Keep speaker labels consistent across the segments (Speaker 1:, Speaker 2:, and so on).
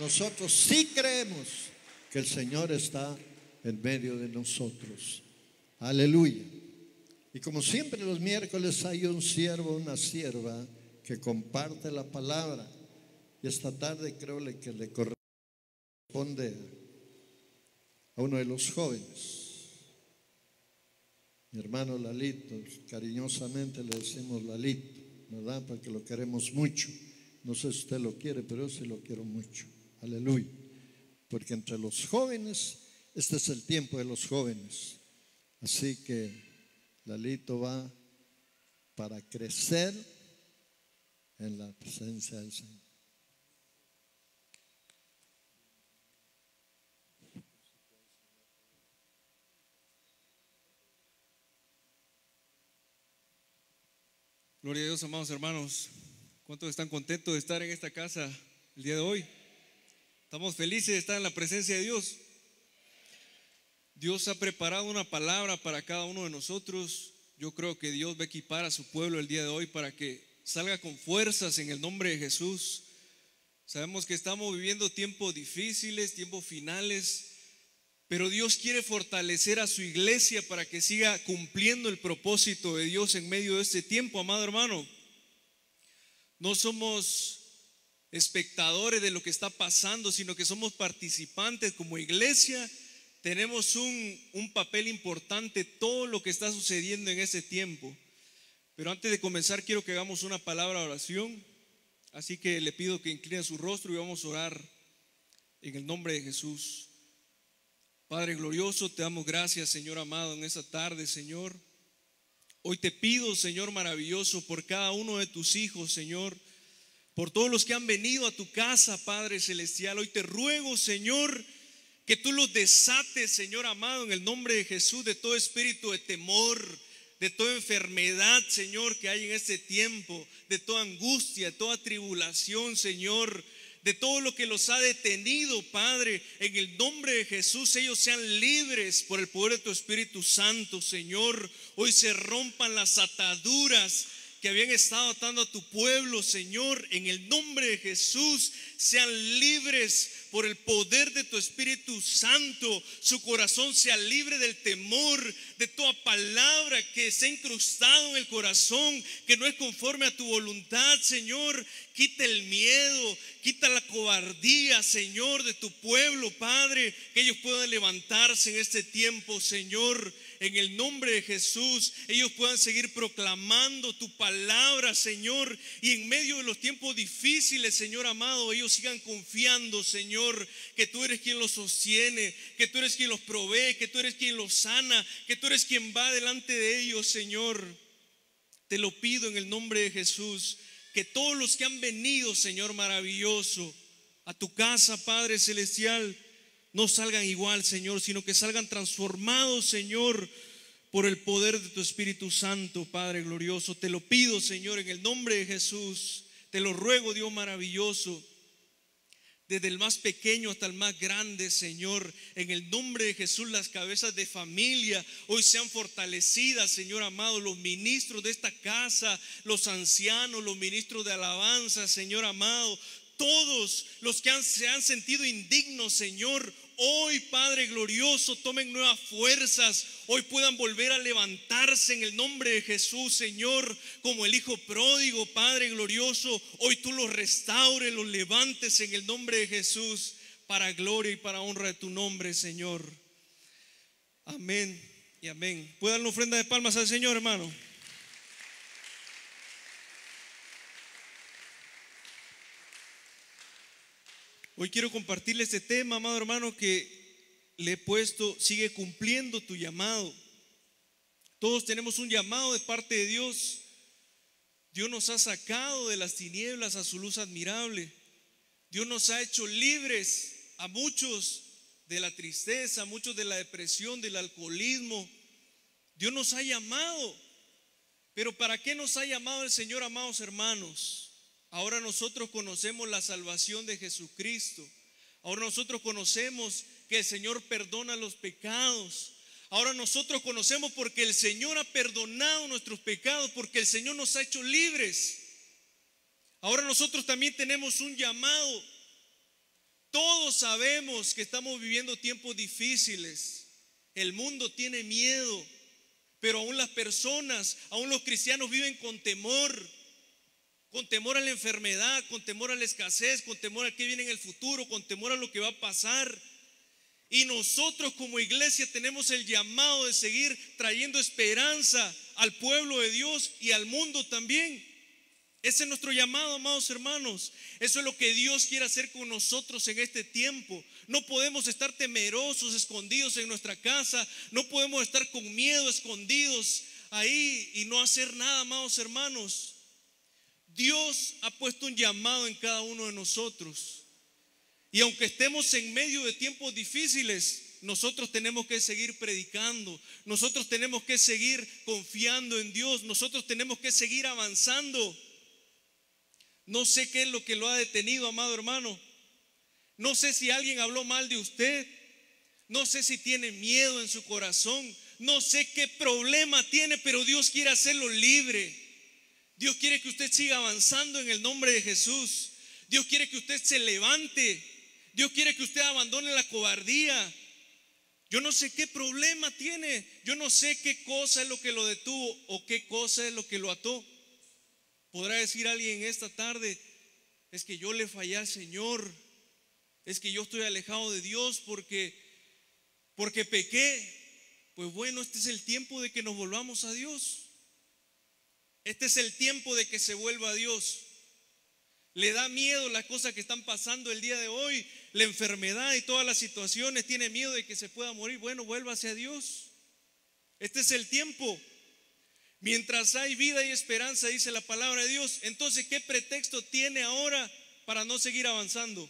Speaker 1: Nosotros sí creemos que el Señor está en medio de nosotros. Aleluya. Y como siempre los miércoles hay un siervo, una sierva que comparte la palabra. Y esta tarde creo que le corresponde a uno de los jóvenes. Mi hermano Lalito, cariñosamente le decimos Lalito, ¿verdad? Porque lo queremos mucho. No sé si usted lo quiere, pero yo sí lo quiero mucho. Aleluya. Porque entre los jóvenes, este es el tiempo de los jóvenes. Así que Lalito va para crecer en la presencia del Señor.
Speaker 2: Gloria a Dios, amados hermanos. ¿Cuántos están contentos de estar en esta casa el día de hoy? Estamos felices de estar en la presencia de Dios. Dios ha preparado una palabra para cada uno de nosotros. Yo creo que Dios va a equipar a su pueblo el día de hoy para que salga con fuerzas en el nombre de Jesús. Sabemos que estamos viviendo tiempos difíciles, tiempos finales, pero Dios quiere fortalecer a su iglesia para que siga cumpliendo el propósito de Dios en medio de este tiempo, amado hermano. No somos espectadores de lo que está pasando, sino que somos participantes como iglesia. Tenemos un, un papel importante todo lo que está sucediendo en ese tiempo. Pero antes de comenzar, quiero que hagamos una palabra de oración. Así que le pido que incline su rostro y vamos a orar en el nombre de Jesús. Padre glorioso, te damos gracias, Señor amado, en esta tarde, Señor. Hoy te pido, Señor maravilloso, por cada uno de tus hijos, Señor, por todos los que han venido a tu casa, Padre celestial. Hoy te ruego, Señor, que tú los desates, Señor amado, en el nombre de Jesús, de todo espíritu de temor, de toda enfermedad, Señor, que hay en este tiempo, de toda angustia, de toda tribulación, Señor de todo lo que los ha detenido, Padre. En el nombre de Jesús, ellos sean libres por el poder de tu Espíritu Santo, Señor. Hoy se rompan las ataduras que habían estado atando a tu pueblo, Señor. En el nombre de Jesús, sean libres por el poder de tu Espíritu Santo, su corazón sea libre del temor, de toda palabra que se ha incrustado en el corazón, que no es conforme a tu voluntad, Señor. Quita el miedo, quita la cobardía, Señor, de tu pueblo, Padre, que ellos puedan levantarse en este tiempo, Señor en el nombre de Jesús, ellos puedan seguir proclamando tu palabra, Señor, y en medio de los tiempos difíciles, Señor amado, ellos sigan confiando, Señor, que tú eres quien los sostiene, que tú eres quien los provee, que tú eres quien los sana, que tú eres quien va delante de ellos, Señor. Te lo pido en el nombre de Jesús, que todos los que han venido, Señor maravilloso, a tu casa, Padre Celestial, no salgan igual, Señor, sino que salgan transformados, Señor, por el poder de tu Espíritu Santo, Padre glorioso. Te lo pido, Señor, en el nombre de Jesús. Te lo ruego, Dios maravilloso. Desde el más pequeño hasta el más grande, Señor, en el nombre de Jesús, las cabezas de familia hoy sean fortalecidas, Señor amado, los ministros de esta casa, los ancianos, los ministros de alabanza, Señor amado, todos los que se han sentido indignos, Señor, hoy, Padre glorioso, tomen nuevas fuerzas, hoy puedan volver a levantarse en el nombre de Jesús, Señor, como el Hijo pródigo, Padre glorioso, hoy tú los restaures, los levantes en el nombre de Jesús, para gloria y para honra de tu nombre, Señor. Amén y amén. ¿Puedan la ofrenda de palmas al Señor, hermano? Hoy quiero compartirle este tema, amado hermano, que le he puesto, sigue cumpliendo tu llamado. Todos tenemos un llamado de parte de Dios. Dios nos ha sacado de las tinieblas a su luz admirable. Dios nos ha hecho libres a muchos de la tristeza, a muchos de la depresión, del alcoholismo. Dios nos ha llamado. Pero ¿para qué nos ha llamado el Señor, amados hermanos? Ahora nosotros conocemos la salvación de Jesucristo. Ahora nosotros conocemos que el Señor perdona los pecados. Ahora nosotros conocemos porque el Señor ha perdonado nuestros pecados, porque el Señor nos ha hecho libres. Ahora nosotros también tenemos un llamado. Todos sabemos que estamos viviendo tiempos difíciles. El mundo tiene miedo, pero aún las personas, aún los cristianos viven con temor, con temor a la enfermedad, con temor a la escasez, con temor a qué viene en el futuro, con temor a lo que va a pasar. Y nosotros como iglesia tenemos el llamado de seguir trayendo esperanza al pueblo de Dios y al mundo también. Ese es nuestro llamado, amados hermanos. Eso es lo que Dios quiere hacer con nosotros en este tiempo. No podemos estar temerosos, escondidos en nuestra casa. No podemos estar con miedo, escondidos ahí y no hacer nada, amados hermanos. Dios ha puesto un llamado en cada uno de nosotros. Y aunque estemos en medio de tiempos difíciles, nosotros tenemos que seguir predicando, nosotros tenemos que seguir confiando en Dios, nosotros tenemos que seguir avanzando. No sé qué es lo que lo ha detenido, amado hermano. No sé si alguien habló mal de usted. No sé si tiene miedo en su corazón. No sé qué problema tiene, pero Dios quiere hacerlo libre. Dios quiere que usted siga avanzando en el nombre de Jesús. Dios quiere que usted se levante. Dios quiere que usted abandone la cobardía. Yo no sé qué problema tiene. Yo no sé qué cosa es lo que lo detuvo o qué cosa es lo que lo ató. Podrá decir alguien esta tarde, es que yo le fallé al Señor, es que yo estoy alejado de Dios porque porque pequé. Pues bueno, este es el tiempo de que nos volvamos a Dios. Este es el tiempo de que se vuelva a Dios. Le da miedo las cosas que están pasando el día de hoy, la enfermedad y todas las situaciones, tiene miedo de que se pueda morir. Bueno, vuélvase a Dios. Este es el tiempo. Mientras hay vida y esperanza, dice la palabra de Dios, entonces ¿qué pretexto tiene ahora para no seguir avanzando?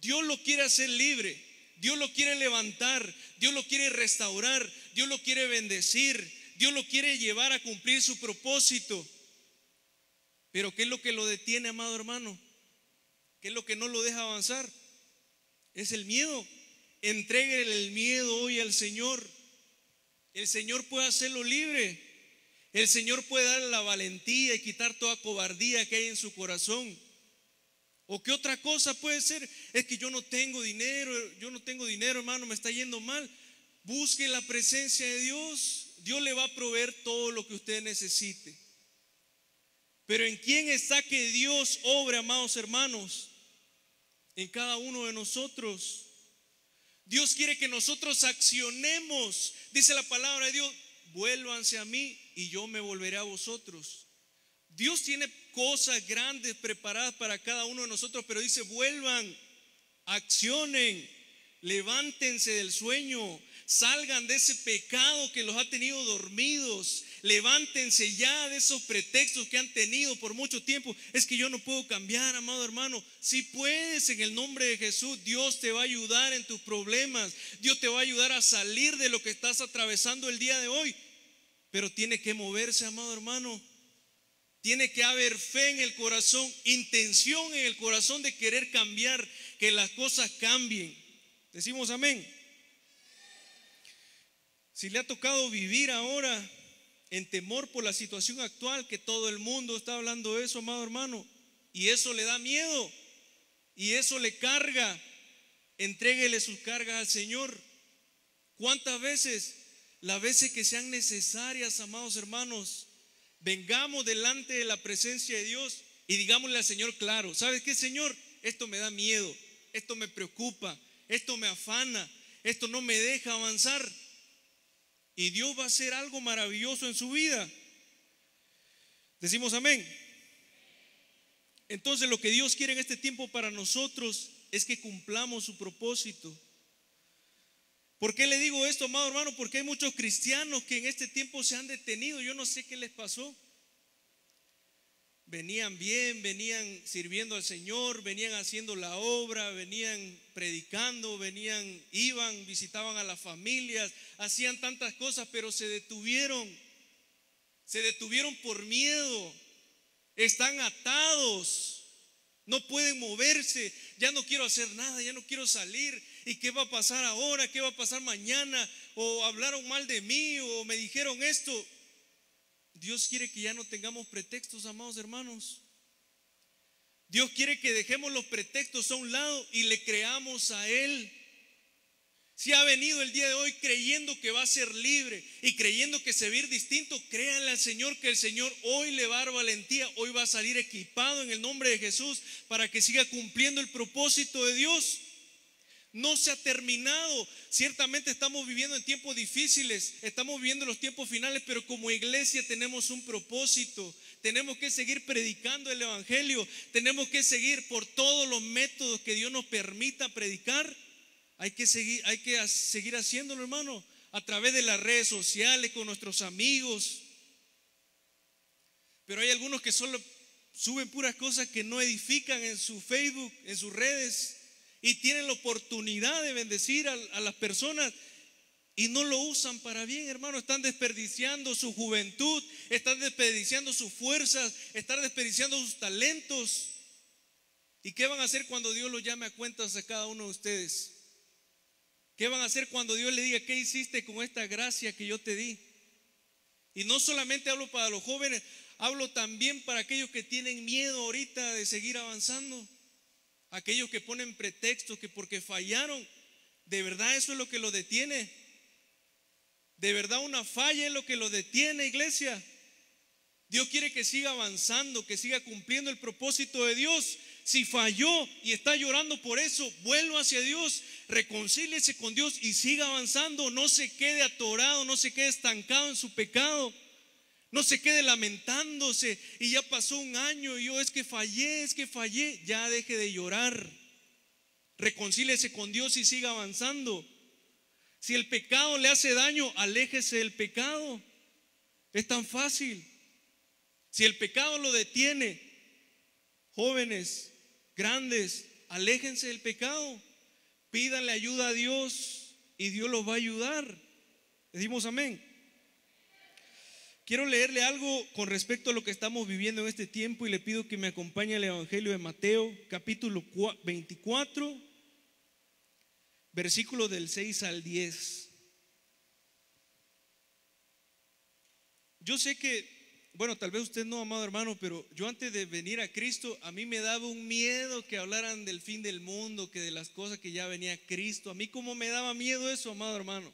Speaker 2: Dios lo quiere hacer libre, Dios lo quiere levantar, Dios lo quiere restaurar, Dios lo quiere bendecir, Dios lo quiere llevar a cumplir su propósito. Pero ¿qué es lo que lo detiene, amado hermano? ¿Qué es lo que no lo deja avanzar? Es el miedo. Entréguele el miedo hoy al Señor. El Señor puede hacerlo libre. El Señor puede darle la valentía y quitar toda cobardía que hay en su corazón. ¿O qué otra cosa puede ser? Es que yo no tengo dinero, yo no tengo dinero, hermano, me está yendo mal. Busque la presencia de Dios. Dios le va a proveer todo lo que usted necesite. Pero ¿en quién está que Dios obre, amados hermanos? En cada uno de nosotros. Dios quiere que nosotros accionemos. Dice la palabra de Dios, vuélvanse a mí y yo me volveré a vosotros. Dios tiene cosas grandes preparadas para cada uno de nosotros, pero dice, vuelvan, accionen, levántense del sueño, salgan de ese pecado que los ha tenido dormidos, levántense ya de esos pretextos que han tenido por mucho tiempo. Es que yo no puedo cambiar, amado hermano. Si puedes, en el nombre de Jesús, Dios te va a ayudar en tus problemas, Dios te va a ayudar a salir de lo que estás atravesando el día de hoy. Pero tiene que moverse, amado hermano. Tiene que haber fe en el corazón, intención en el corazón de querer cambiar, que las cosas cambien. Decimos amén. Si le ha tocado vivir ahora en temor por la situación actual, que todo el mundo está hablando de eso, amado hermano, y eso le da miedo, y eso le carga, entréguele sus cargas al Señor. ¿Cuántas veces las veces que sean necesarias, amados hermanos, vengamos delante de la presencia de Dios y digámosle al Señor claro, ¿sabes qué, Señor? Esto me da miedo, esto me preocupa, esto me afana, esto no me deja avanzar. Y Dios va a hacer algo maravilloso en su vida. Decimos amén. Entonces lo que Dios quiere en este tiempo para nosotros es que cumplamos su propósito. ¿Por qué le digo esto, amado hermano? Porque hay muchos cristianos que en este tiempo se han detenido. Yo no sé qué les pasó. Venían bien, venían sirviendo al Señor, venían haciendo la obra, venían predicando, venían, iban, visitaban a las familias, hacían tantas cosas, pero se detuvieron. Se detuvieron por miedo. Están atados. No pueden moverse. Ya no quiero hacer nada, ya no quiero salir. ¿Y qué va a pasar ahora? ¿Qué va a pasar mañana? ¿O hablaron mal de mí? ¿O me dijeron esto? Dios quiere que ya no tengamos pretextos, amados hermanos. Dios quiere que dejemos los pretextos a un lado y le creamos a Él. Si ha venido el día de hoy creyendo que va a ser libre y creyendo que se va a ir distinto, créanle al Señor que el Señor hoy le va a dar valentía, hoy va a salir equipado en el nombre de Jesús para que siga cumpliendo el propósito de Dios. No se ha terminado. Ciertamente estamos viviendo en tiempos difíciles, estamos viviendo los tiempos finales, pero como iglesia tenemos un propósito. Tenemos que seguir predicando el Evangelio, tenemos que seguir por todos los métodos que Dios nos permita predicar hay que seguir, hay que seguir haciéndolo, hermano, a través de las redes sociales, con nuestros amigos. Pero hay algunos que solo suben puras cosas que no edifican en su Facebook, en sus redes, y tienen la oportunidad de bendecir a, las personas y no lo usan para bien, hermano. Están desperdiciando su juventud, están desperdiciando sus fuerzas, están desperdiciando sus talentos. ¿Y qué van a hacer cuando Dios los llame a cuentas a cada uno de ustedes? ¿Qué van a hacer cuando Dios le diga, ¿qué hiciste con esta gracia que yo te di? Y no solamente hablo para los jóvenes, hablo también para aquellos que tienen miedo ahorita de seguir avanzando. Aquellos que ponen pretextos que porque fallaron, de verdad eso es lo que los detiene. De verdad una falla es lo que los detiene, iglesia. Dios quiere que siga avanzando, que siga cumpliendo el propósito de Dios. Si falló y está llorando por eso, vuelva hacia Dios, reconcíliese con Dios y siga avanzando. No se quede atorado, no se quede estancado en su pecado. No se quede lamentándose y ya pasó un año y yo es que fallé, es que fallé. Ya deje de llorar. Reconcíliese con Dios y siga avanzando. Si el pecado le hace daño, aléjese del pecado. Es tan fácil. Si el pecado lo detiene, jóvenes, grandes, aléjense del pecado, pídanle ayuda a Dios y Dios los va a ayudar. Decimos amén. Quiero leerle algo con respecto a lo que estamos viviendo en este tiempo y le pido que me acompañe al Evangelio de Mateo, capítulo 24, versículo del 6 al 10. Yo sé que bueno, tal vez usted no, amado hermano, pero yo antes de venir a Cristo, a mí me daba un miedo que hablaran del fin del mundo, que de las cosas que ya venía Cristo. A mí cómo me daba miedo eso, amado hermano.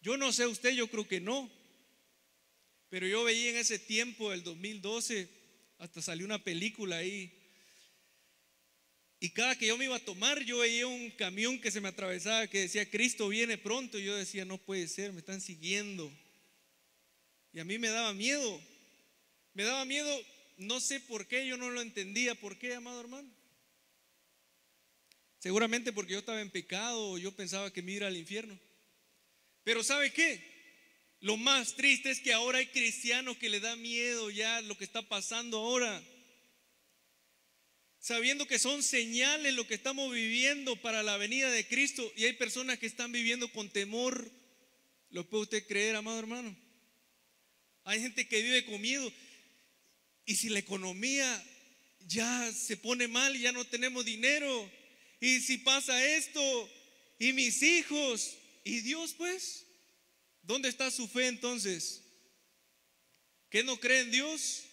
Speaker 2: Yo no sé usted, yo creo que no. Pero yo veía en ese tiempo, el 2012, hasta salió una película ahí. Y cada que yo me iba a tomar, yo veía un camión que se me atravesaba que decía, Cristo viene pronto. Y yo decía, no puede ser, me están siguiendo. Y a mí me daba miedo. Me daba miedo, no sé por qué, yo no lo entendía. ¿Por qué, amado hermano? Seguramente porque yo estaba en pecado o yo pensaba que me iba al infierno. Pero ¿sabe qué? Lo más triste es que ahora hay cristianos que le da miedo ya lo que está pasando ahora. Sabiendo que son señales lo que estamos viviendo para la venida de Cristo y hay personas que están viviendo con temor. ¿Lo puede usted creer, amado hermano? Hay gente que vive con miedo. Y si la economía ya se pone mal y ya no tenemos dinero. Y si pasa esto y mis hijos y Dios pues, ¿dónde está su fe entonces? ¿Que no cree en Dios?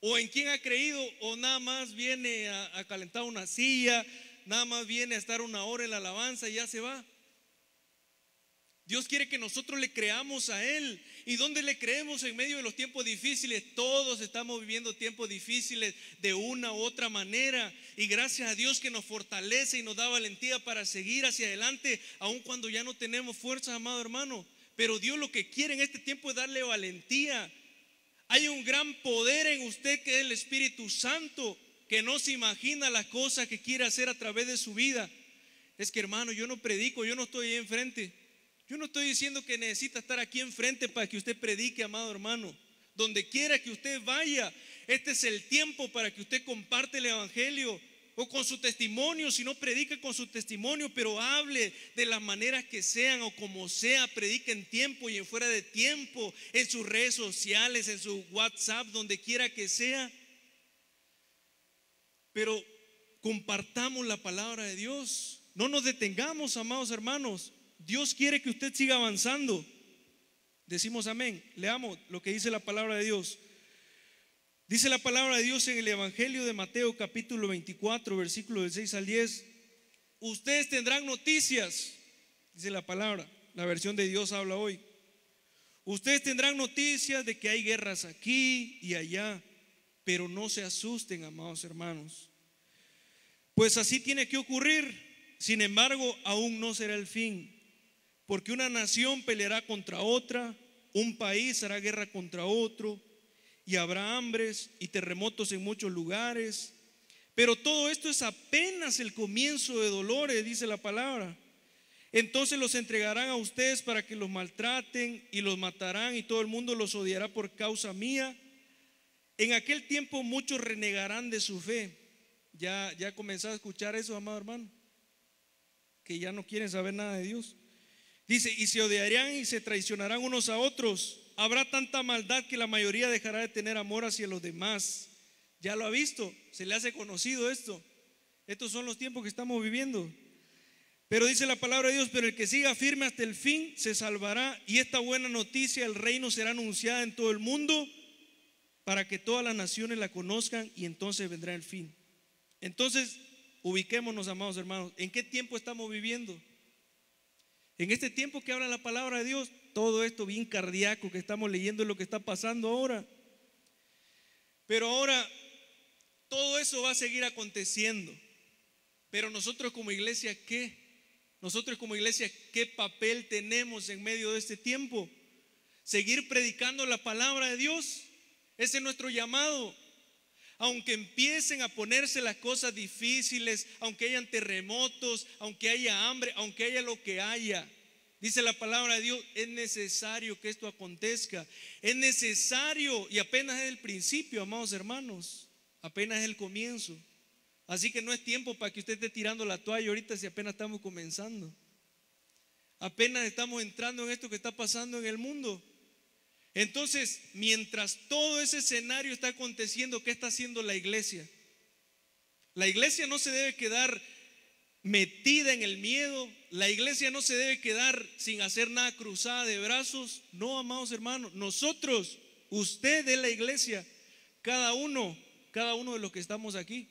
Speaker 2: ¿O en quién ha creído? ¿O nada más viene a, calentar una silla? ¿Nada más viene a estar una hora en la alabanza y ya se va? Dios quiere que nosotros le creamos a Él. ¿Y dónde le creemos en medio de los tiempos difíciles? Todos estamos viviendo tiempos difíciles de una u otra manera. Y gracias a Dios que nos fortalece y nos da valentía para seguir hacia adelante, aun cuando ya no tenemos fuerza, amado hermano. Pero Dios lo que quiere en este tiempo es darle valentía. Hay un gran poder en usted que es el Espíritu Santo, que no se imagina las cosas que quiere hacer a través de su vida. Es que hermano, yo no predico, yo no estoy ahí enfrente. Yo no estoy diciendo que necesita estar aquí enfrente para que usted predique, amado hermano. Donde quiera que usted vaya, este es el tiempo para que usted comparte el Evangelio con su testimonio, si no predica con su testimonio, pero hable de las maneras que sean o como sea, predique en tiempo y en fuera de tiempo, en sus redes sociales, en su WhatsApp, donde quiera que sea. Pero compartamos la palabra de Dios. No nos detengamos, amados hermanos. Dios quiere que usted siga avanzando. Decimos amén. Leamos lo que dice la palabra de Dios. Dice la palabra de Dios en el Evangelio de Mateo capítulo 24, versículo del 6 al 10. Ustedes tendrán noticias, dice la palabra, la versión de Dios habla hoy. Ustedes tendrán noticias de que hay guerras aquí y allá, pero no se asusten, amados hermanos. Pues así tiene que ocurrir. Sin embargo, aún no será el fin, porque una nación peleará contra otra, un país hará guerra contra otro, y habrá hambres y terremotos en muchos lugares. Pero todo esto es apenas el comienzo de dolores, dice la palabra. Entonces los entregarán a ustedes para que los maltraten y los matarán y todo el mundo los odiará por causa mía. En aquel tiempo muchos renegarán de su fe. Ya, ya comenzado a escuchar eso, amado hermano. Que ya no quieren saber nada de Dios. Dice, y se odiarán y se traicionarán unos a otros. Habrá tanta maldad que la mayoría dejará de tener amor hacia los demás. Ya lo ha visto, se le hace conocido esto. Estos son los tiempos que estamos viviendo. Pero dice la palabra de Dios, pero el que siga firme hasta el fin se salvará. Y esta buena noticia, el reino será anunciada en todo el mundo para que todas las naciones la conozcan y entonces vendrá el fin. Entonces, ubiquémonos, amados hermanos, ¿en qué tiempo estamos viviendo? En este tiempo que habla la palabra de Dios, todo esto bien cardíaco que estamos leyendo es lo que está pasando ahora. Pero ahora todo eso va a seguir aconteciendo. Pero nosotros como iglesia, ¿qué? Nosotros como iglesia, ¿qué papel tenemos en medio de este tiempo? Seguir predicando la palabra de Dios. Ese es nuestro llamado. Aunque empiecen a ponerse las cosas difíciles, aunque hayan terremotos, aunque haya hambre, aunque haya lo que haya. Dice la palabra de Dios, es necesario que esto acontezca. Es necesario y apenas es el principio, amados hermanos. Apenas es el comienzo. Así que no es tiempo para que usted esté tirando la toalla ahorita si apenas estamos comenzando. Apenas estamos entrando en esto que está pasando en el mundo. Entonces, mientras todo ese escenario está aconteciendo, ¿qué está haciendo la iglesia? La iglesia no se debe quedar metida en el miedo. La iglesia no se debe quedar sin hacer nada cruzada de brazos. No, amados hermanos, nosotros, usted de la iglesia, cada uno, cada uno de los que estamos aquí,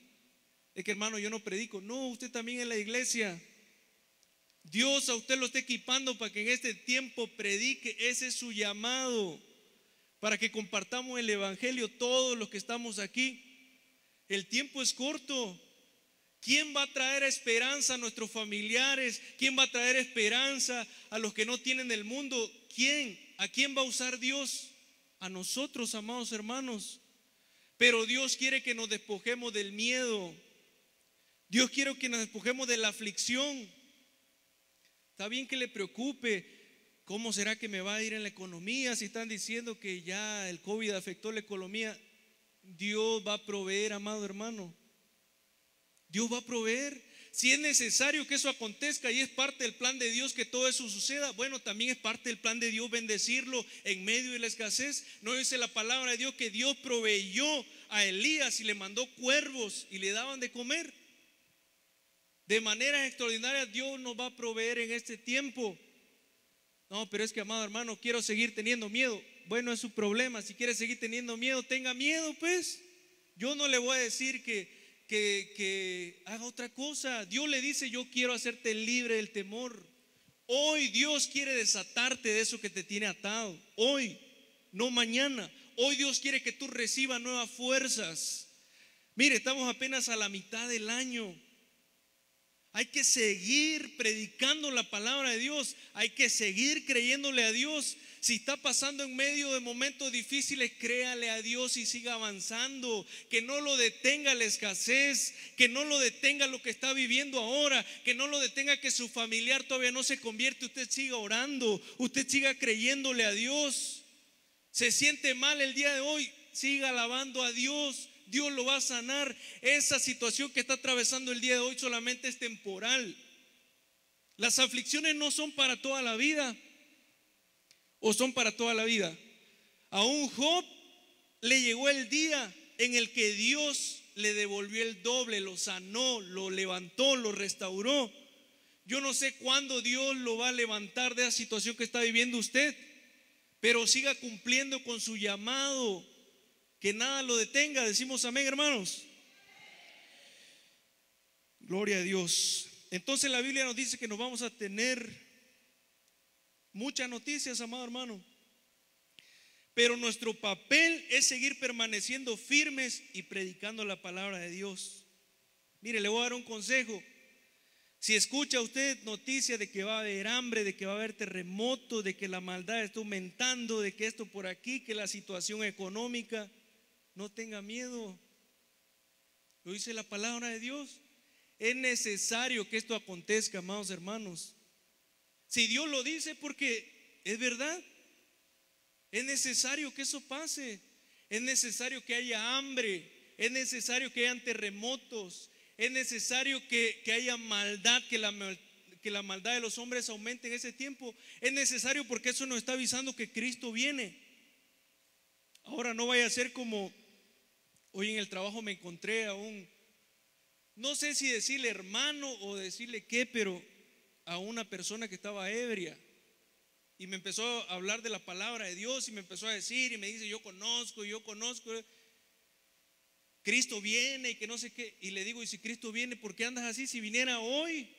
Speaker 2: es que hermano, yo no predico. No, usted también en la iglesia. Dios a usted lo está equipando para que en este tiempo predique. Ese es su llamado. Para que compartamos el Evangelio todos los que estamos aquí. El tiempo es corto. ¿Quién va a traer esperanza a nuestros familiares? ¿Quién va a traer esperanza a los que no tienen el mundo? ¿Quién? ¿A quién va a usar Dios? A nosotros, amados hermanos. Pero Dios quiere que nos despojemos del miedo. Dios quiere que nos despojemos de la aflicción. Está bien que le preocupe. ¿Cómo será que me va a ir en la economía? Si están diciendo que ya el COVID afectó la economía, Dios va a proveer, amado hermano. Dios va a proveer. Si es necesario que eso acontezca y es parte del plan de Dios que todo eso suceda, bueno, también es parte del plan de Dios bendecirlo en medio de la escasez. No dice la palabra de Dios que Dios proveyó a Elías y le mandó cuervos y le daban de comer. De manera extraordinaria Dios nos va a proveer en este tiempo. No, pero es que, amado hermano, quiero seguir teniendo miedo. Bueno, es su problema. Si quiere seguir teniendo miedo, tenga miedo, pues. Yo no le voy a decir que, que, haga otra cosa. Dios le dice, yo quiero hacerte libre del temor. Hoy Dios quiere desatarte de eso que te tiene atado. Hoy, no mañana. Hoy Dios quiere que tú recibas nuevas fuerzas. Mire, estamos apenas a la mitad del año. Hay que seguir predicando la palabra de Dios. Hay que seguir creyéndole a Dios. Si está pasando en medio de momentos difíciles, créale a Dios y siga avanzando. Que no lo detenga la escasez, que no lo detenga lo que está viviendo ahora, que no lo detenga que su familiar todavía no se convierte. Usted siga orando, usted siga creyéndole a Dios. Se siente mal el día de hoy, siga alabando a Dios. Dios lo va a sanar. Esa situación que está atravesando el día de hoy solamente es temporal. Las aflicciones no son para toda la vida. ¿O son para toda la vida? A un Job le llegó el día en el que Dios le devolvió el doble, lo sanó, lo levantó, lo restauró. Yo no sé cuándo Dios lo va a levantar de la situación que está viviendo usted, pero siga cumpliendo con su llamado. Que nada lo detenga. Decimos amén, hermanos. Gloria a Dios. Entonces la Biblia nos dice que nos vamos a tener muchas noticias, amado hermano. Pero nuestro papel es seguir permaneciendo firmes y predicando la palabra de Dios. Mire, le voy a dar un consejo. Si escucha usted noticias de que va a haber hambre, de que va a haber terremoto, de que la maldad está aumentando, de que esto por aquí, que la situación económica, no tenga miedo. Lo dice la palabra de Dios. Es necesario que esto acontezca, amados hermanos. Si Dios lo dice, porque es verdad. Es necesario que eso pase. Es necesario que haya hambre. Es necesario que hayan terremotos es necesario que, haya maldad, que la, que la maldad de los hombres aumente en ese tiempo. Es necesario porque eso nos está avisando que Cristo viene. Ahora no vaya a ser como hoy en el trabajo me encontré a un, no sé si decirle hermano o decirle qué, pero a una persona que estaba ebria. Y me empezó a hablar de la palabra de Dios y me empezó a decir y me dice, yo conozco, yo conozco. Cristo viene y que no sé qué. Y le digo, y si Cristo viene, ¿por qué andas así? Si viniera hoy,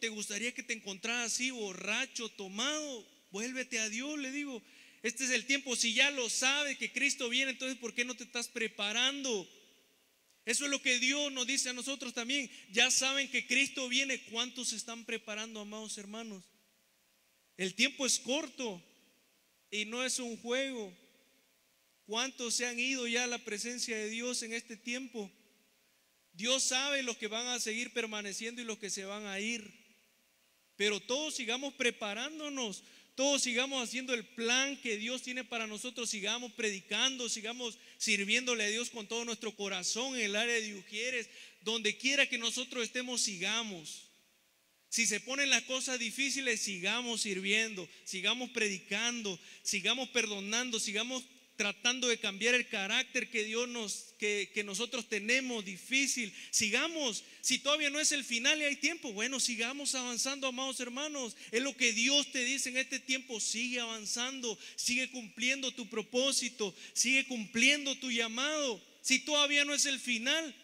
Speaker 2: ¿te gustaría que te encontraras así, borracho, tomado? Vuélvete a Dios, le digo. Este es el tiempo. Si ya lo sabe que Cristo viene, entonces ¿por qué no te estás preparando? Eso es lo que Dios nos dice a nosotros también. Ya saben que Cristo viene. ¿Cuántos se están preparando, amados hermanos? El tiempo es corto y no es un juego. ¿Cuántos se han ido ya a la presencia de Dios en este tiempo? Dios sabe los que van a seguir permaneciendo y los que se van a ir. Pero todos sigamos preparándonos, todos sigamos haciendo el plan que Dios tiene para nosotros, sigamos predicando, sigamos sirviéndole a Dios con todo nuestro corazón en el área de Ujieres, donde quiera que nosotros estemos, sigamos. Si se ponen las cosas difíciles, sigamos sirviendo, sigamos predicando, sigamos perdonando, sigamos tratando de cambiar el carácter que Dios nos, que, que, nosotros tenemos difícil. Sigamos, si todavía no es el final y hay tiempo, bueno, sigamos avanzando, amados hermanos. Es lo que Dios te dice en este tiempo, sigue avanzando, sigue cumpliendo tu propósito, sigue cumpliendo tu llamado. Si todavía no es el final,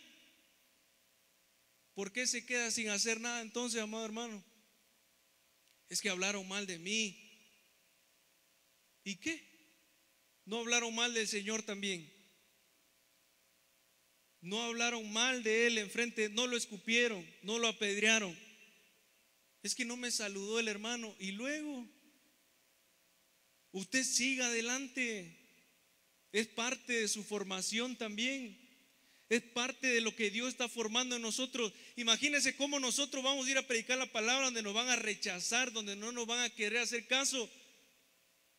Speaker 2: ¿por qué se queda sin hacer nada entonces, amado hermano? Es que hablaron mal de mí. ¿Y qué? No hablaron mal del Señor también. No hablaron mal de Él enfrente, no lo escupieron, no lo apedrearon. Es que no me saludó el hermano. Y luego, usted siga adelante. Es parte de su formación también. Es parte de lo que Dios está formando en nosotros. Imagínense cómo nosotros vamos a ir a predicar la palabra donde nos van a rechazar, donde no nos van a querer hacer caso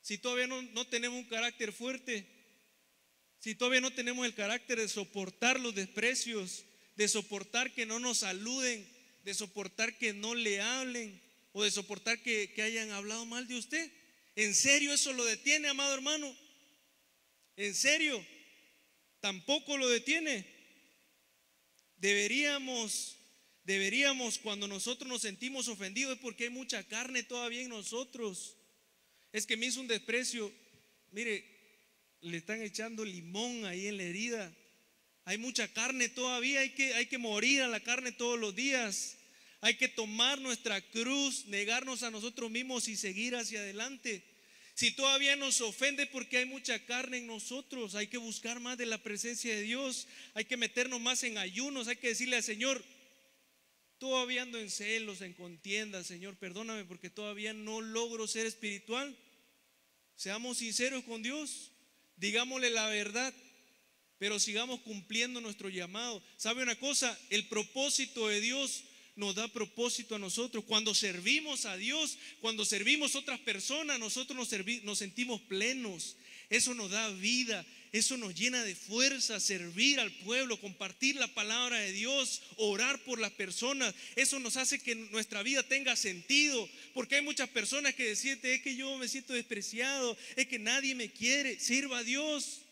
Speaker 2: si todavía no, tenemos un carácter fuerte, si todavía no tenemos el carácter de soportar los desprecios, de soportar que no nos saluden, de soportar que no le hablen o de soportar que, que hayan hablado mal de usted. ¿En serio eso lo detiene, amado hermano? ¿En serio? Tampoco lo detiene. Deberíamos, deberíamos cuando nosotros nos sentimos ofendidos es porque hay mucha carne todavía en nosotros es que me hizo un desprecio. Mire, le están echando limón ahí en la herida. Hay mucha carne todavía, hay que, hay que morir a la carne todos los días. Hay que tomar nuestra cruz, negarnos a nosotros mismos y seguir hacia adelante. Si todavía nos ofende porque hay mucha carne en nosotros, hay que buscar más de la presencia de Dios, hay que meternos más en ayunos, hay que decirle al Señor, todavía ando en celos, en contienda, Señor, perdóname porque todavía no logro ser espiritual. Seamos sinceros con Dios, digámosle la verdad, pero sigamos cumpliendo nuestro llamado. ¿Sabe una cosa? El propósito de Dios nos da propósito a nosotros. Cuando servimos a Dios, cuando servimos a otras personas, nosotros nos, nos sentimos plenos. Eso nos da vida, eso nos llena de fuerza, servir al pueblo, compartir la palabra de Dios, orar por las personas. Eso nos hace que nuestra vida tenga sentido. Porque hay muchas personas que deciden, es que yo me siento despreciado, es que nadie me quiere. Sirva a Dios.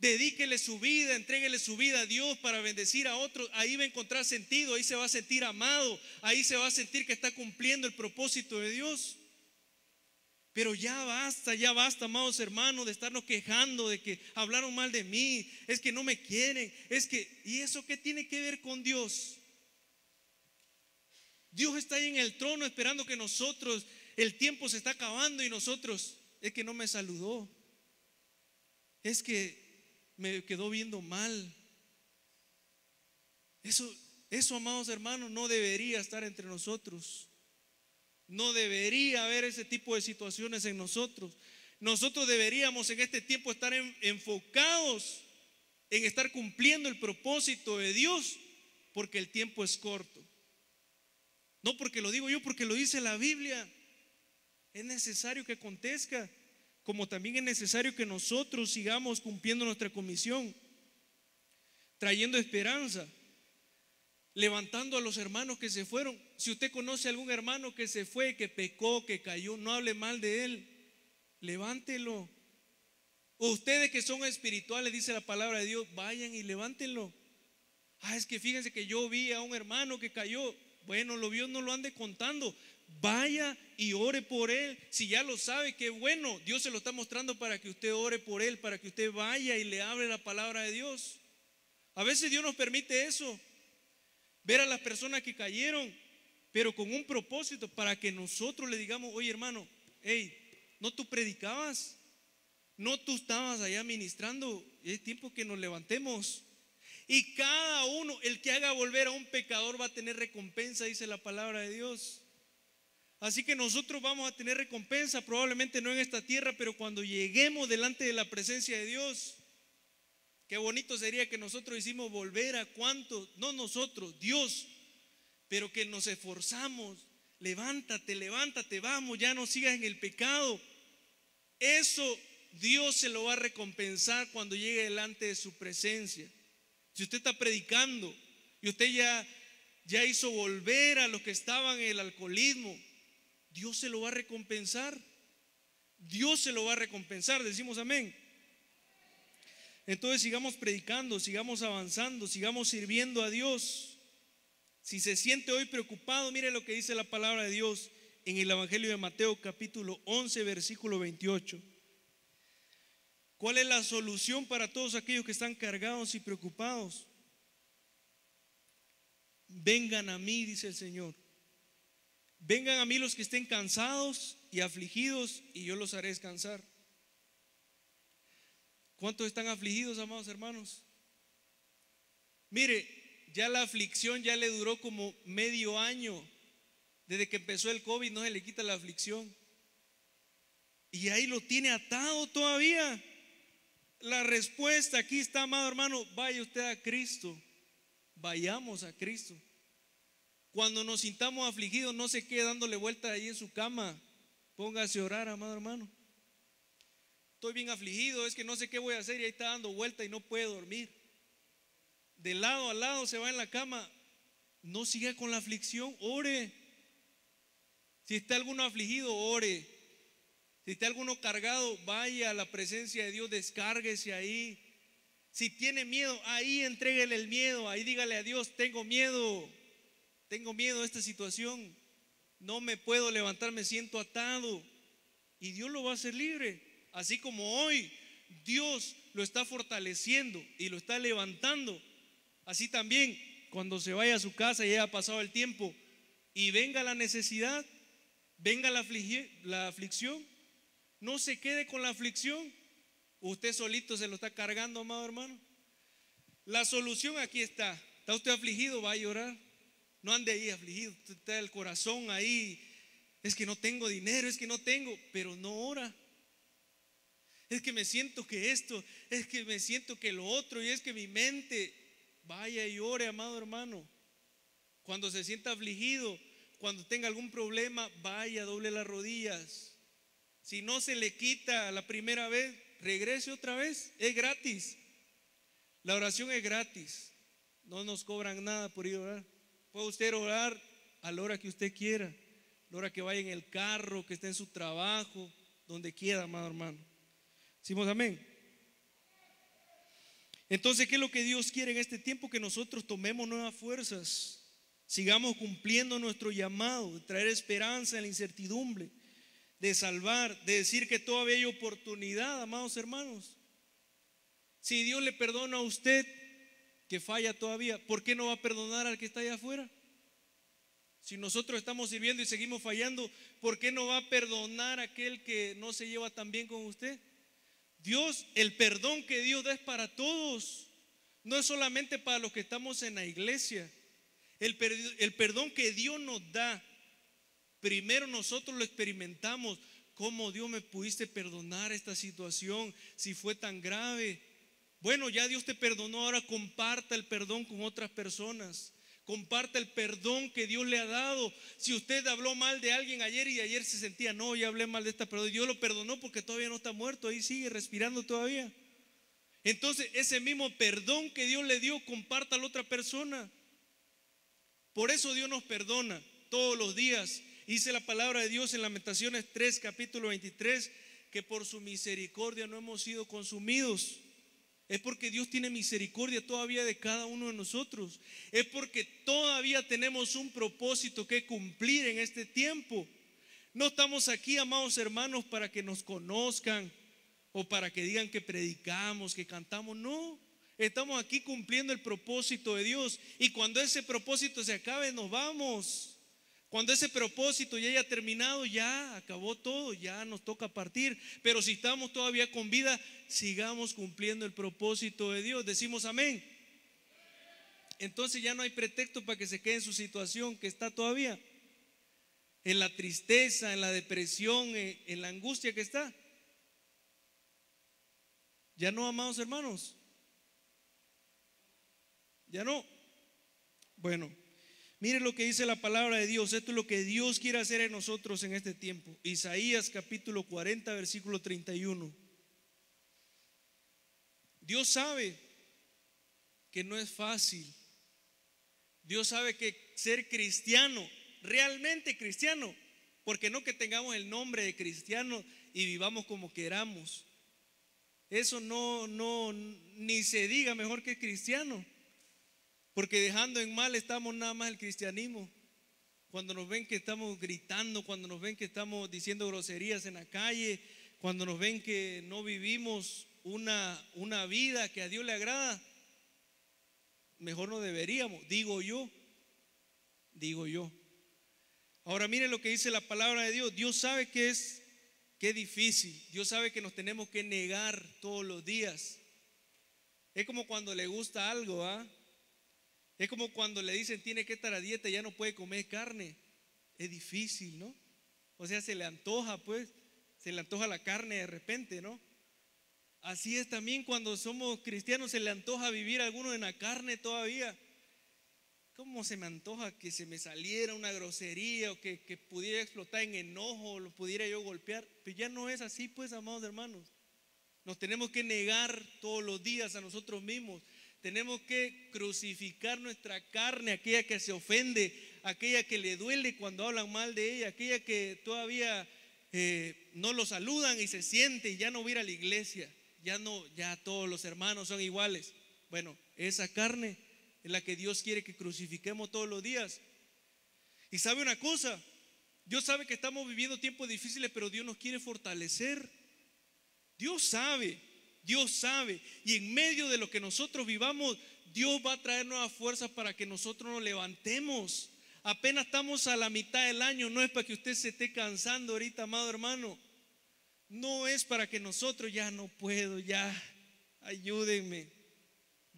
Speaker 2: Dedíquele su vida, entréguele su vida a Dios para bendecir a otros. Ahí va a encontrar sentido, ahí se va a sentir amado, ahí se va a sentir que está cumpliendo el propósito de Dios. Pero ya basta, ya basta, amados hermanos, de estarnos quejando de que hablaron mal de mí, es que no me quieren, es que, ¿y eso qué tiene que ver con Dios? Dios está ahí en el trono esperando que nosotros, el tiempo se está acabando y nosotros, es que no me saludó, es que me quedó viendo mal. Eso, eso, amados hermanos, no debería estar entre nosotros. No debería haber ese tipo de situaciones en nosotros. Nosotros deberíamos en este tiempo estar enfocados en estar cumpliendo el propósito de Dios porque el tiempo es corto. No porque lo digo yo, porque lo dice la Biblia. Es necesario que acontezca, como también es necesario que nosotros sigamos cumpliendo nuestra comisión, trayendo esperanza levantando a los hermanos que se fueron. Si usted conoce a algún hermano que se fue, que pecó, que cayó, no hable mal de él. Levántelo. Ustedes que son espirituales, dice la palabra de Dios, vayan y levántenlo. Ah, es que fíjense que yo vi a un hermano que cayó. Bueno, lo vio, no lo ande contando. Vaya y ore por él. Si ya lo sabe, qué bueno. Dios se lo está mostrando para que usted ore por él, para que usted vaya y le hable la palabra de Dios. A veces Dios nos permite eso ver a las personas que cayeron, pero con un propósito para que nosotros le digamos, oye hermano, hey, no tú predicabas, no tú estabas allá ministrando, es tiempo que nos levantemos. Y cada uno, el que haga volver a un pecador va a tener recompensa, dice la palabra de Dios. Así que nosotros vamos a tener recompensa, probablemente no en esta tierra, pero cuando lleguemos delante de la presencia de Dios, Qué bonito sería que nosotros hicimos volver a cuántos, no nosotros, Dios, pero que nos esforzamos. Levántate, levántate, vamos, ya no sigas en el pecado. Eso Dios se lo va a recompensar cuando llegue delante de su presencia. Si usted está predicando y usted ya, ya hizo volver a los que estaban en el alcoholismo, Dios se lo va a recompensar. Dios se lo va a recompensar, decimos amén. Entonces sigamos predicando, sigamos avanzando, sigamos sirviendo a Dios. Si se siente hoy preocupado, mire lo que dice la palabra de Dios en el Evangelio de Mateo capítulo 11, versículo 28. ¿Cuál es la solución para todos aquellos que están cargados y preocupados? Vengan a mí, dice el Señor. Vengan a mí los que estén cansados y afligidos y yo los haré descansar. ¿Cuántos están afligidos, amados hermanos? Mire, ya la aflicción ya le duró como medio año. Desde que empezó el COVID no se le quita la aflicción. Y ahí lo tiene atado todavía. La respuesta aquí está, amado hermano, vaya usted a Cristo. Vayamos a Cristo. Cuando nos sintamos afligidos, no se quede dándole vuelta ahí en su cama. Póngase a orar, amado hermano estoy bien afligido, es que no sé qué voy a hacer y ahí está dando vuelta y no puede dormir. De lado a lado se va en la cama, no siga con la aflicción, ore. Si está alguno afligido, ore. Si está alguno cargado, vaya a la presencia de Dios, descárguese ahí. Si tiene miedo, ahí entréguele el miedo, ahí dígale a Dios, tengo miedo, tengo miedo a esta situación, no me puedo levantar, me siento atado. Y Dios lo va a hacer libre. Así como hoy Dios lo está fortaleciendo y lo está levantando, así también cuando se vaya a su casa y haya pasado el tiempo y venga la necesidad, venga la, aflicción, no se quede con la aflicción. Usted solito se lo está cargando, amado hermano. La solución aquí está. ¿Está usted afligido? Va a llorar. No ande ahí afligido. Está el corazón ahí. Es que no tengo dinero, es que no tengo, pero no ora es que me siento que esto, es que me siento que lo otro, y es que mi mente, vaya y ore, amado hermano. Cuando se sienta afligido, cuando tenga algún problema, vaya, doble las rodillas. Si no se le quita la primera vez, regrese otra vez, es gratis. La oración es gratis, no nos cobran nada por ir a orar. Puede usted orar a la hora que usted quiera, a la hora que vaya en el carro, que esté en su trabajo, donde quiera, amado hermano. Decimos amén. Entonces, ¿qué es lo que Dios quiere en este tiempo? Que nosotros tomemos nuevas fuerzas, sigamos cumpliendo nuestro llamado de traer esperanza en la incertidumbre, de salvar, de decir que todavía hay oportunidad, amados hermanos. Si Dios le perdona a usted que falla todavía, ¿por qué no va a perdonar al que está allá afuera? Si nosotros estamos sirviendo y seguimos fallando, ¿por qué no va a perdonar a aquel que no se lleva tan bien con usted? Dios, el perdón que Dios da es para todos, no es solamente para los que estamos en la iglesia. El, perdón que Dios nos da, primero nosotros lo experimentamos. ¿Cómo Dios me pudiste perdonar esta situación si fue tan grave? Bueno, ya Dios te perdonó, ahora comparta el perdón con otras personas. Comparta el perdón que Dios le ha dado. Si usted habló mal de alguien ayer y ayer se sentía, no, ya hablé mal de esta persona, Dios lo perdonó porque todavía no está muerto, ahí sigue respirando todavía. Entonces, ese mismo perdón que Dios le dio, comparta a la otra persona. Por eso Dios nos perdona todos los días. Dice la palabra de Dios en Lamentaciones 3, capítulo 23, que por su misericordia no hemos sido consumidos. Es porque Dios tiene misericordia todavía de cada uno de nosotros. Es porque todavía tenemos un propósito que cumplir en este tiempo. No estamos aquí, amados hermanos, para que nos conozcan o para que digan que predicamos, que cantamos. No, estamos aquí cumpliendo el propósito de Dios. Y cuando ese propósito se acabe, nos vamos. Cuando ese propósito ya haya terminado, ya acabó todo, ya nos toca partir. Pero si estamos todavía con vida, sigamos cumpliendo el propósito de Dios. Decimos amén. Entonces ya no hay pretexto para que se quede en su situación que está todavía. En la tristeza, en la depresión, en, la angustia que está. Ya no, amados hermanos. Ya no. Bueno. Mire lo que dice la palabra de Dios. Esto es lo que Dios quiere hacer en nosotros en este tiempo. Isaías capítulo 40, versículo 31. Dios sabe que no es fácil. Dios sabe que ser cristiano, realmente cristiano, porque no que tengamos el nombre de cristiano y vivamos como queramos. Eso no, no, ni se diga mejor que cristiano. Porque dejando en mal estamos nada más el cristianismo. Cuando nos ven que estamos gritando, cuando nos ven que estamos diciendo groserías en la calle, cuando nos ven que no vivimos una, una vida que a Dios le agrada, mejor no deberíamos, digo yo, digo yo. Ahora mire lo que dice la palabra de Dios. Dios sabe que es que difícil. Dios sabe que nos tenemos que negar todos los días. Es como cuando le gusta algo, ¿ah? Es como cuando le dicen tiene que estar a dieta, ya no puede comer carne. Es difícil, ¿no? O sea, se le antoja, pues, se le antoja la carne de repente, ¿no? Así es también cuando somos cristianos, se le antoja vivir alguno en la carne todavía. ¿Cómo se me antoja que se me saliera una grosería o que, que pudiera explotar en enojo o lo pudiera yo golpear? Pero ya no es así, pues, amados hermanos. Nos tenemos que negar todos los días a nosotros mismos. Tenemos que crucificar nuestra carne, aquella que se ofende, aquella que le duele cuando hablan mal de ella, aquella que todavía eh, no lo saludan y se siente y ya no va a a la iglesia, ya no, ya todos los hermanos son iguales. Bueno, esa carne es la que Dios quiere que crucifiquemos todos los días. Y sabe una cosa, Dios sabe que estamos viviendo tiempos difíciles, pero Dios nos quiere fortalecer. Dios sabe Dios sabe. Y en medio de lo que nosotros vivamos, Dios va a traer nuevas fuerzas para que nosotros nos levantemos. Apenas estamos a la mitad del año, no es para que usted se esté cansando ahorita, amado hermano. No es para que nosotros ya no puedo, ya ayúdenme.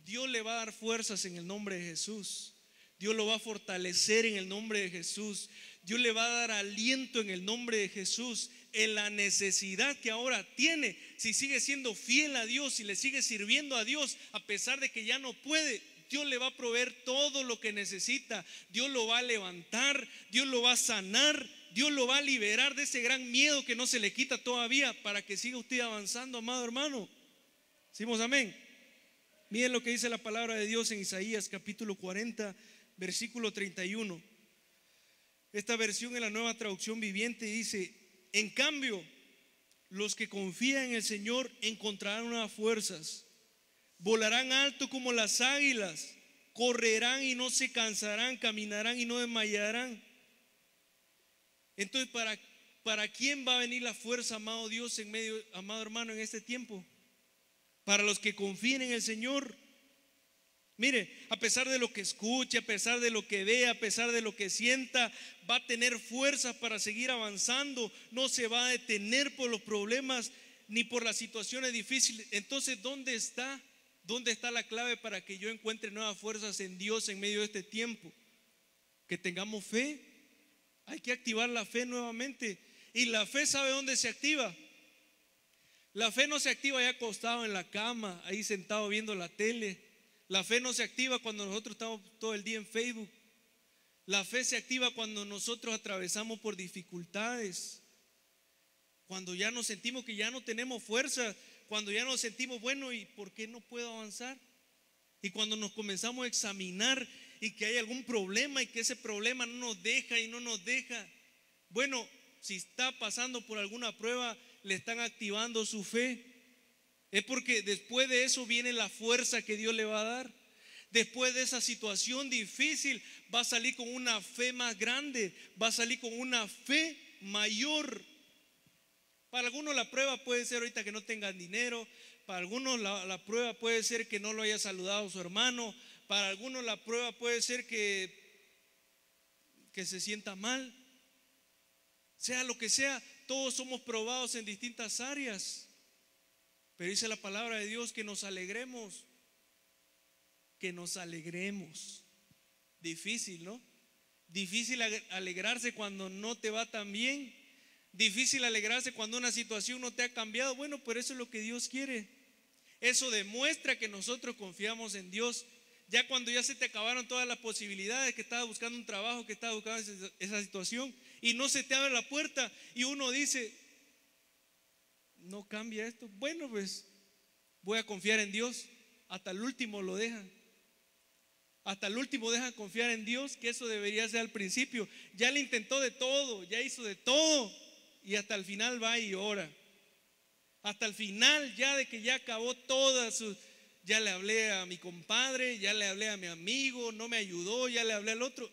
Speaker 2: Dios le va a dar fuerzas en el nombre de Jesús. Dios lo va a fortalecer en el nombre de Jesús. Dios le va a dar aliento en el nombre de Jesús en la necesidad que ahora tiene, si sigue siendo fiel a Dios, si le sigue sirviendo a Dios, a pesar de que ya no puede, Dios le va a proveer todo lo que necesita. Dios lo va a levantar, Dios lo va a sanar, Dios lo va a liberar de ese gran miedo que no se le quita todavía para que siga usted avanzando, amado hermano. Decimos amén. Miren lo que dice la palabra de Dios en Isaías capítulo 40, versículo 31. Esta versión en la nueva traducción viviente dice, en cambio, los que confían en el Señor encontrarán nuevas fuerzas, volarán alto como las águilas, correrán y no se cansarán, caminarán y no desmayarán. Entonces, para, ¿Para quién va a venir la fuerza, amado Dios, en medio, amado hermano, en este tiempo? Para los que confíen en el Señor. Mire, a pesar de lo que escuche, a pesar de lo que vea, a pesar de lo que sienta, va a tener fuerza para seguir avanzando, no se va a detener por los problemas ni por las situaciones difíciles. Entonces, ¿dónde está? ¿Dónde está la clave para que yo encuentre nuevas fuerzas en Dios en medio de este tiempo? Que tengamos fe. Hay que activar la fe nuevamente. Y la fe sabe dónde se activa. La fe no se activa ya acostado en la cama, ahí sentado viendo la tele. La fe no se activa cuando nosotros estamos todo el día en Facebook. La fe se activa cuando nosotros atravesamos por dificultades. Cuando ya nos sentimos que ya no tenemos fuerza, cuando ya nos sentimos, bueno, ¿y por qué no puedo avanzar? Y cuando nos comenzamos a examinar y que hay algún problema y que ese problema no nos deja y no nos deja. Bueno, si está pasando por alguna prueba, le están activando su fe. Es porque después de eso viene la fuerza que Dios le va a dar. Después de esa situación difícil, va a salir con una fe más grande, va a salir con una fe mayor. Para algunos la prueba puede ser ahorita que no tengan dinero, para algunos la, prueba puede ser que no lo haya saludado su hermano, para algunos la prueba puede ser que, que se sienta mal. Sea lo que sea, todos somos probados en distintas áreas. Pero dice la palabra de Dios que nos alegremos, que nos alegremos. Difícil, ¿no? Difícil alegrarse cuando no te va tan bien. Difícil alegrarse cuando una situación no te ha cambiado. Bueno, pero eso es lo que Dios quiere. Eso demuestra que nosotros confiamos en Dios. Ya cuando ya se te acabaron todas las posibilidades, que estaba buscando un trabajo, que estaba buscando esa situación, y no se te abre la puerta, y uno dice, no cambia esto. Bueno, pues voy a confiar en Dios. Hasta el último lo dejan. Hasta el último dejan confiar en Dios, que eso debería ser al principio. Ya le intentó de todo, ya hizo de todo. Y hasta el final va y ora. Hasta el final, ya de que ya acabó todas sus... Ya le hablé a mi compadre, ya le hablé a mi amigo, no me ayudó, ya le hablé al otro.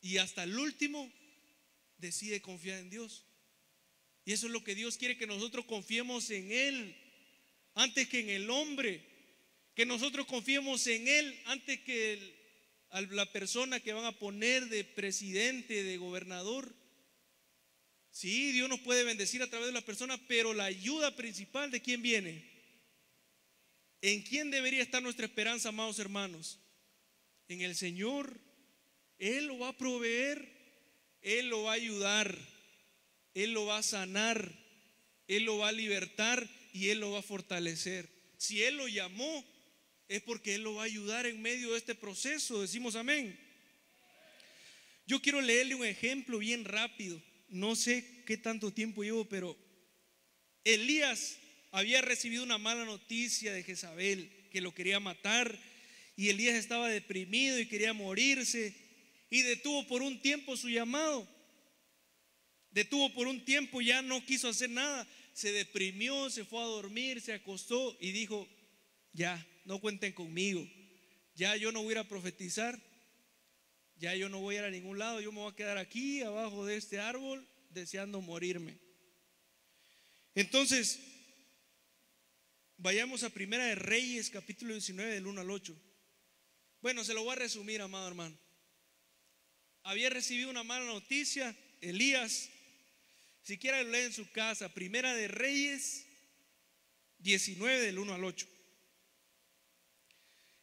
Speaker 2: Y hasta el último decide confiar en Dios. Y eso es lo que Dios quiere que nosotros confiemos en Él antes que en el hombre. Que nosotros confiemos en Él antes que la persona que van a poner de presidente, de gobernador. Sí, Dios nos puede bendecir a través de la persona, pero la ayuda principal de quién viene. ¿En quién debería estar nuestra esperanza, amados hermanos? En el Señor. Él lo va a proveer, Él lo va a ayudar. Él lo va a sanar, Él lo va a libertar y Él lo va a fortalecer. Si Él lo llamó, es porque Él lo va a ayudar en medio de este proceso. Decimos amén. Yo quiero leerle un ejemplo bien rápido. No sé qué tanto tiempo llevo, pero Elías había recibido una mala noticia de Jezabel, que lo quería matar, y Elías estaba deprimido y quería morirse, y detuvo por un tiempo su llamado. Detuvo por un tiempo, ya no quiso hacer nada. Se deprimió, se fue a dormir, se acostó y dijo, ya, no cuenten conmigo. Ya yo no voy a ir a profetizar. Ya yo no voy a ir a ningún lado. Yo me voy a quedar aquí, abajo de este árbol, deseando morirme. Entonces, vayamos a Primera de Reyes, capítulo 19, del 1 al 8. Bueno, se lo voy a resumir, amado hermano. Había recibido una mala noticia, Elías si quiere leer en su casa, Primera de Reyes 19 del 1 al 8.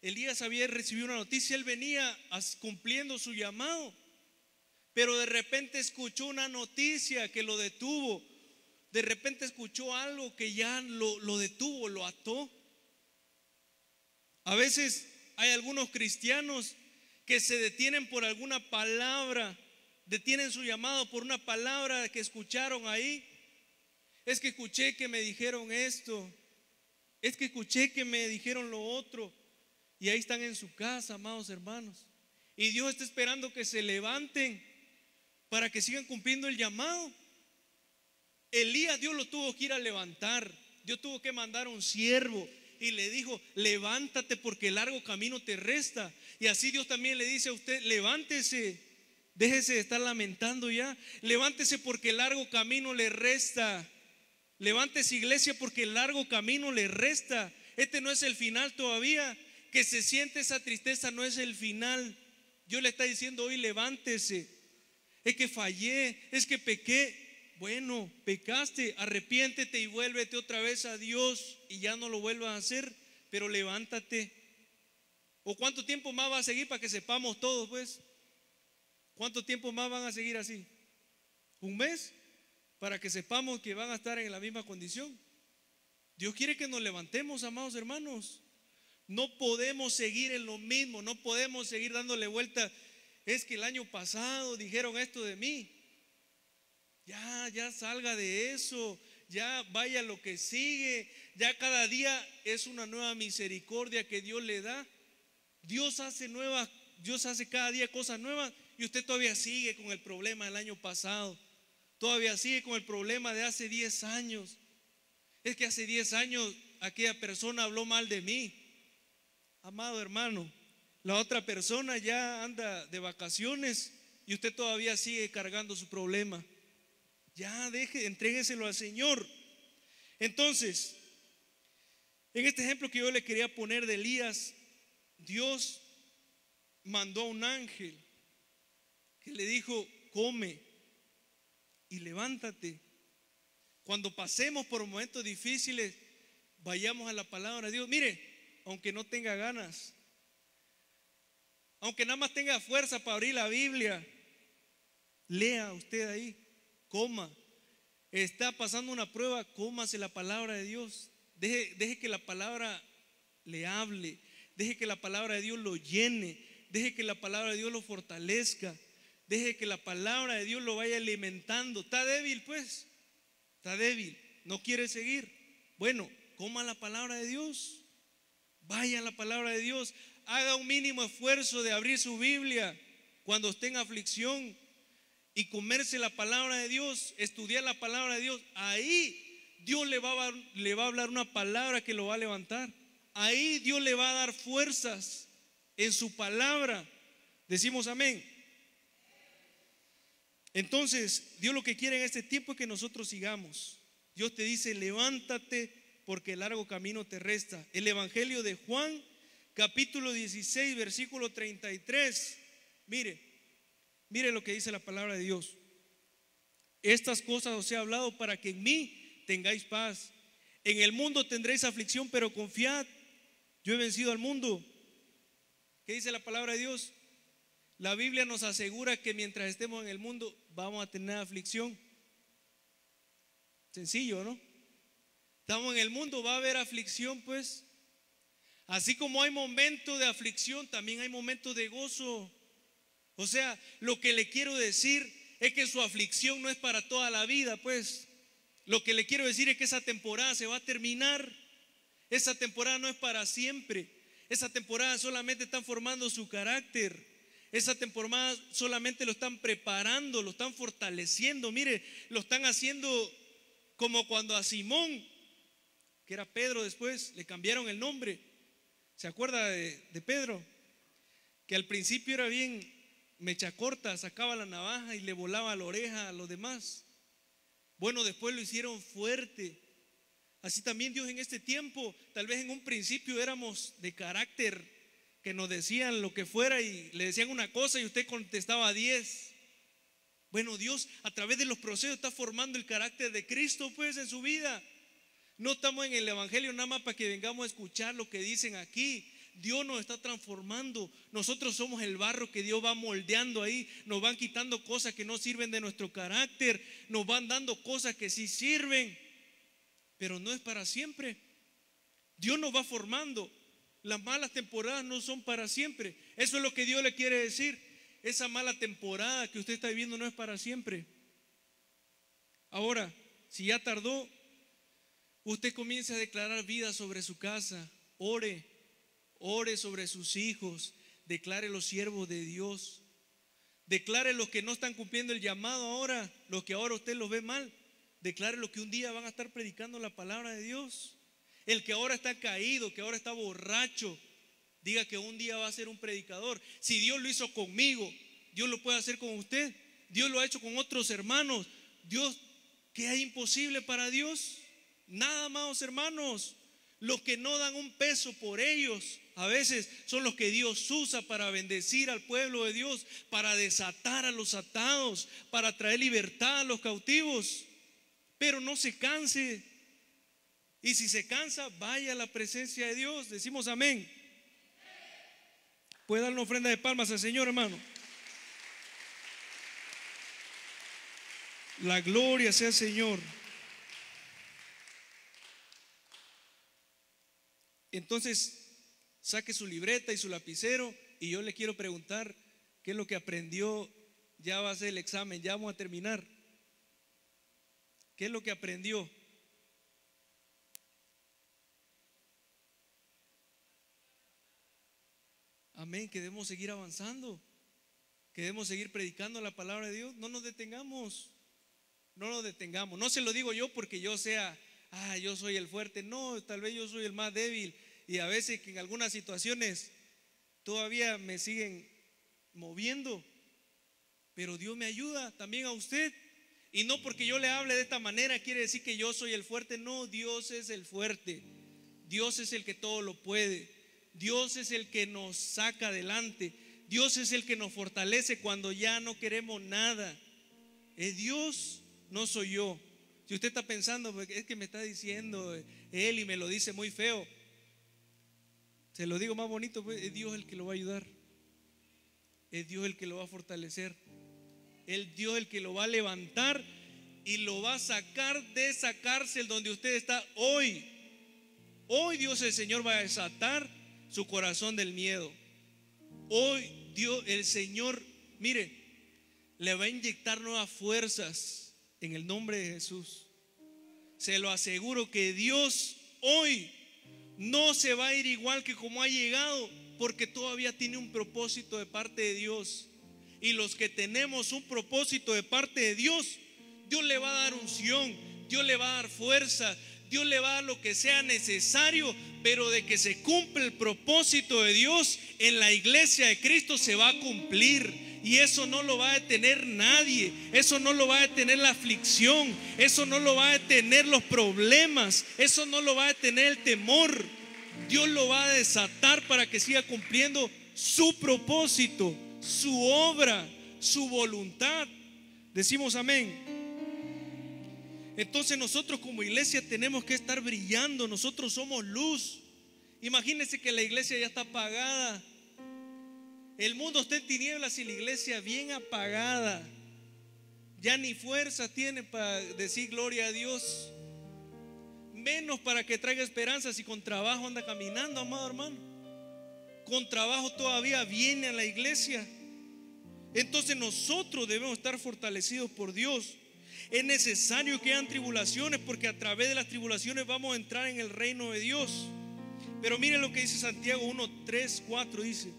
Speaker 2: Elías había recibido una noticia, él venía cumpliendo su llamado, pero de repente escuchó una noticia que lo detuvo, de repente escuchó algo que ya lo, lo detuvo, lo ató. A veces hay algunos cristianos que se detienen por alguna palabra detienen su llamado por una palabra que escucharon ahí. Es que escuché que me dijeron esto. Es que escuché que me dijeron lo otro. Y ahí están en su casa, amados hermanos. Y Dios está esperando que se levanten para que sigan cumpliendo el llamado. Elías Dios lo tuvo que ir a levantar. Dios tuvo que mandar un siervo y le dijo, levántate porque el largo camino te resta. Y así Dios también le dice a usted, levántese Déjese de estar lamentando ya. Levántese porque el largo camino le resta. Levántese iglesia porque el largo camino le resta. Este no es el final todavía. Que se siente esa tristeza no es el final. Yo le está diciendo hoy levántese. Es que fallé, es que pequé. Bueno, pecaste, arrepiéntete y vuélvete otra vez a Dios y ya no lo vuelvas a hacer, pero levántate. ¿O cuánto tiempo más va a seguir para que sepamos todos, pues? ¿Cuánto tiempo más van a seguir así? ¿Un mes? Para que sepamos que van a estar en la misma condición. Dios quiere que nos levantemos, amados hermanos. No podemos seguir en lo mismo, no podemos seguir dándole vuelta. Es que el año pasado dijeron esto de mí. Ya, ya salga de eso, ya vaya lo que sigue, ya cada día es una nueva misericordia que Dios le da. Dios hace nuevas, Dios hace cada día cosas nuevas y usted todavía sigue con el problema del año pasado. Todavía sigue con el problema de hace 10 años. Es que hace 10 años aquella persona habló mal de mí. Amado hermano, la otra persona ya anda de vacaciones y usted todavía sigue cargando su problema. Ya deje, entrégueselo al Señor. Entonces, en este ejemplo que yo le quería poner de Elías, Dios mandó a un ángel que le dijo, come y levántate. Cuando pasemos por momentos difíciles, vayamos a la palabra de Dios. Mire, aunque no tenga ganas, aunque nada más tenga fuerza para abrir la Biblia, lea usted ahí, coma. Está pasando una prueba, cómase la palabra de Dios. Deje, deje que la palabra le hable, deje que la palabra de Dios lo llene, deje que la palabra de Dios lo fortalezca. Deje que la palabra de Dios lo vaya alimentando. Está débil, pues. Está débil. No quiere seguir. Bueno, coma la palabra de Dios. Vaya a la palabra de Dios. Haga un mínimo esfuerzo de abrir su Biblia cuando esté en aflicción y comerse la palabra de Dios, estudiar la palabra de Dios. Ahí Dios le va, a, le va a hablar una palabra que lo va a levantar. Ahí Dios le va a dar fuerzas en su palabra. Decimos amén. Entonces, Dios lo que quiere en este tiempo es que nosotros sigamos. Dios te dice, levántate porque el largo camino te resta. El Evangelio de Juan, capítulo 16, versículo 33. Mire, mire lo que dice la palabra de Dios. Estas cosas os he hablado para que en mí tengáis paz. En el mundo tendréis aflicción, pero confiad, yo he vencido al mundo. ¿Qué dice la palabra de Dios? La Biblia nos asegura que mientras estemos en el mundo vamos a tener aflicción. Sencillo, ¿no? Estamos en el mundo, va a haber aflicción, pues. Así como hay momentos de aflicción, también hay momentos de gozo. O sea, lo que le quiero decir es que su aflicción no es para toda la vida, pues. Lo que le quiero decir es que esa temporada se va a terminar. Esa temporada no es para siempre. Esa temporada solamente está formando su carácter. Esa temporada solamente lo están preparando, lo están fortaleciendo. Mire, lo están haciendo como cuando a Simón, que era Pedro después, le cambiaron el nombre. ¿Se acuerda de, Pedro? Que al principio era bien mecha corta, sacaba la navaja y le volaba la oreja a los demás. Bueno, después lo hicieron fuerte. Así también Dios en este tiempo, tal vez en un principio éramos de carácter que nos decían lo que fuera y le decían una cosa y usted contestaba diez. Bueno, Dios a través de los procesos está formando el carácter de Cristo pues en su vida. No estamos en el Evangelio nada más para que vengamos a escuchar lo que dicen aquí. Dios nos está transformando. Nosotros somos el barro que Dios va moldeando ahí. Nos van quitando cosas que no sirven de nuestro carácter. Nos van dando cosas que sí sirven. Pero no es para siempre. Dios nos va formando. Las malas temporadas no son para siempre. Eso es lo que Dios le quiere decir. Esa mala temporada que usted está viviendo no es para siempre. Ahora, si ya tardó, usted comienza a declarar vida sobre su casa. Ore, ore sobre sus hijos. Declare los siervos de Dios. Declare los que no están cumpliendo el llamado ahora, los que ahora usted los ve mal. Declare los que un día van a estar predicando la palabra de Dios. El que ahora está caído, que ahora está borracho, diga que un día va a ser un predicador. Si Dios lo hizo conmigo, Dios lo puede hacer con usted. Dios lo ha hecho con otros hermanos. Dios, ¿qué hay imposible para Dios? Nada, amados hermanos. Los que no dan un peso por ellos, a veces son los que Dios usa para bendecir al pueblo de Dios, para desatar a los atados, para traer libertad a los cautivos. Pero no se canse. Y si se cansa, vaya a la presencia de Dios. Decimos amén. Puede dar una ofrenda de palmas al Señor, hermano. La gloria sea el Señor. Entonces, saque su libreta y su lapicero y yo le quiero preguntar qué es lo que aprendió. Ya va a ser el examen, ya vamos a terminar. ¿Qué es lo que aprendió? Amén, que debemos seguir avanzando, que debemos seguir predicando la palabra de Dios. No nos detengamos, no nos detengamos. No se lo digo yo porque yo sea, ah, yo soy el fuerte. No, tal vez yo soy el más débil y a veces que en algunas situaciones todavía me siguen moviendo. Pero Dios me ayuda también a usted. Y no porque yo le hable de esta manera quiere decir que yo soy el fuerte. No, Dios es el fuerte. Dios es el que todo lo puede. Dios es el que nos saca adelante. Dios es el que nos fortalece cuando ya no queremos nada. Es Dios, no soy yo. Si usted está pensando, pues, es que me está diciendo Él y me lo dice muy feo. Se lo digo más bonito, pues, es Dios el que lo va a ayudar. Es Dios el que lo va a fortalecer. Es Dios el que lo va a levantar y lo va a sacar de esa cárcel donde usted está hoy. Hoy Dios el Señor va a desatar su corazón del miedo. Hoy Dios el Señor, mire, le va a inyectar nuevas fuerzas en el nombre de Jesús. Se lo aseguro que Dios hoy no se va a ir igual que como ha llegado, porque todavía tiene un propósito de parte de Dios. Y los que tenemos un propósito de parte de Dios, Dios le va a dar unción, Dios le va a dar fuerza, Dios le va a dar lo que sea necesario, pero de que se cumple el propósito de Dios en la iglesia de Cristo se va a cumplir. Y eso no lo va a detener nadie. Eso no lo va a detener la aflicción. Eso no lo va a detener los problemas. Eso no lo va a detener el temor. Dios lo va a desatar para que siga cumpliendo su propósito, su obra, su voluntad. Decimos amén. Entonces nosotros como iglesia tenemos que estar brillando. Nosotros somos luz. Imagínense que la iglesia ya está apagada el mundo está en tinieblas y la iglesia bien apagada. Ya ni fuerza tiene para decir gloria a Dios. Menos para que traiga esperanza si con trabajo anda caminando, amado hermano. Con trabajo todavía viene a la iglesia. Entonces nosotros debemos estar fortalecidos por Dios. Es necesario que hayan tribulaciones porque a través de las tribulaciones vamos a entrar en el reino de Dios. Pero miren lo que dice Santiago 1, 3, 4, dice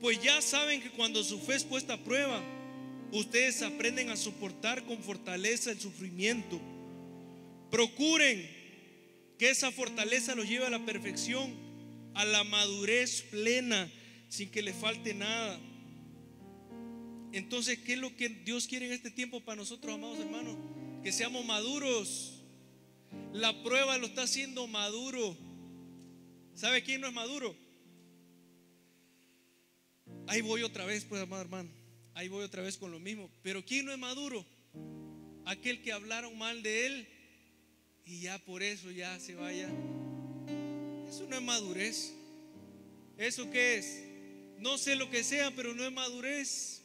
Speaker 2: pues ya saben que cuando su fe es puesta a prueba, ustedes aprenden a soportar con fortaleza el sufrimiento. Procuren que esa fortaleza los lleve a la perfección, a la madurez plena, sin que le falte nada. Entonces, ¿qué es lo que Dios quiere en este tiempo para nosotros, amados hermanos? Que seamos maduros. La prueba lo está haciendo maduro. ¿Sabe quién no es maduro? Ahí voy otra vez, pues, amado hermano. Ahí voy otra vez con lo mismo. Pero ¿quién no es maduro? Aquel que hablaron mal de él y ya por eso ya se vaya. Eso no es madurez. ¿Eso qué es? No sé lo que sea, pero no es madurez.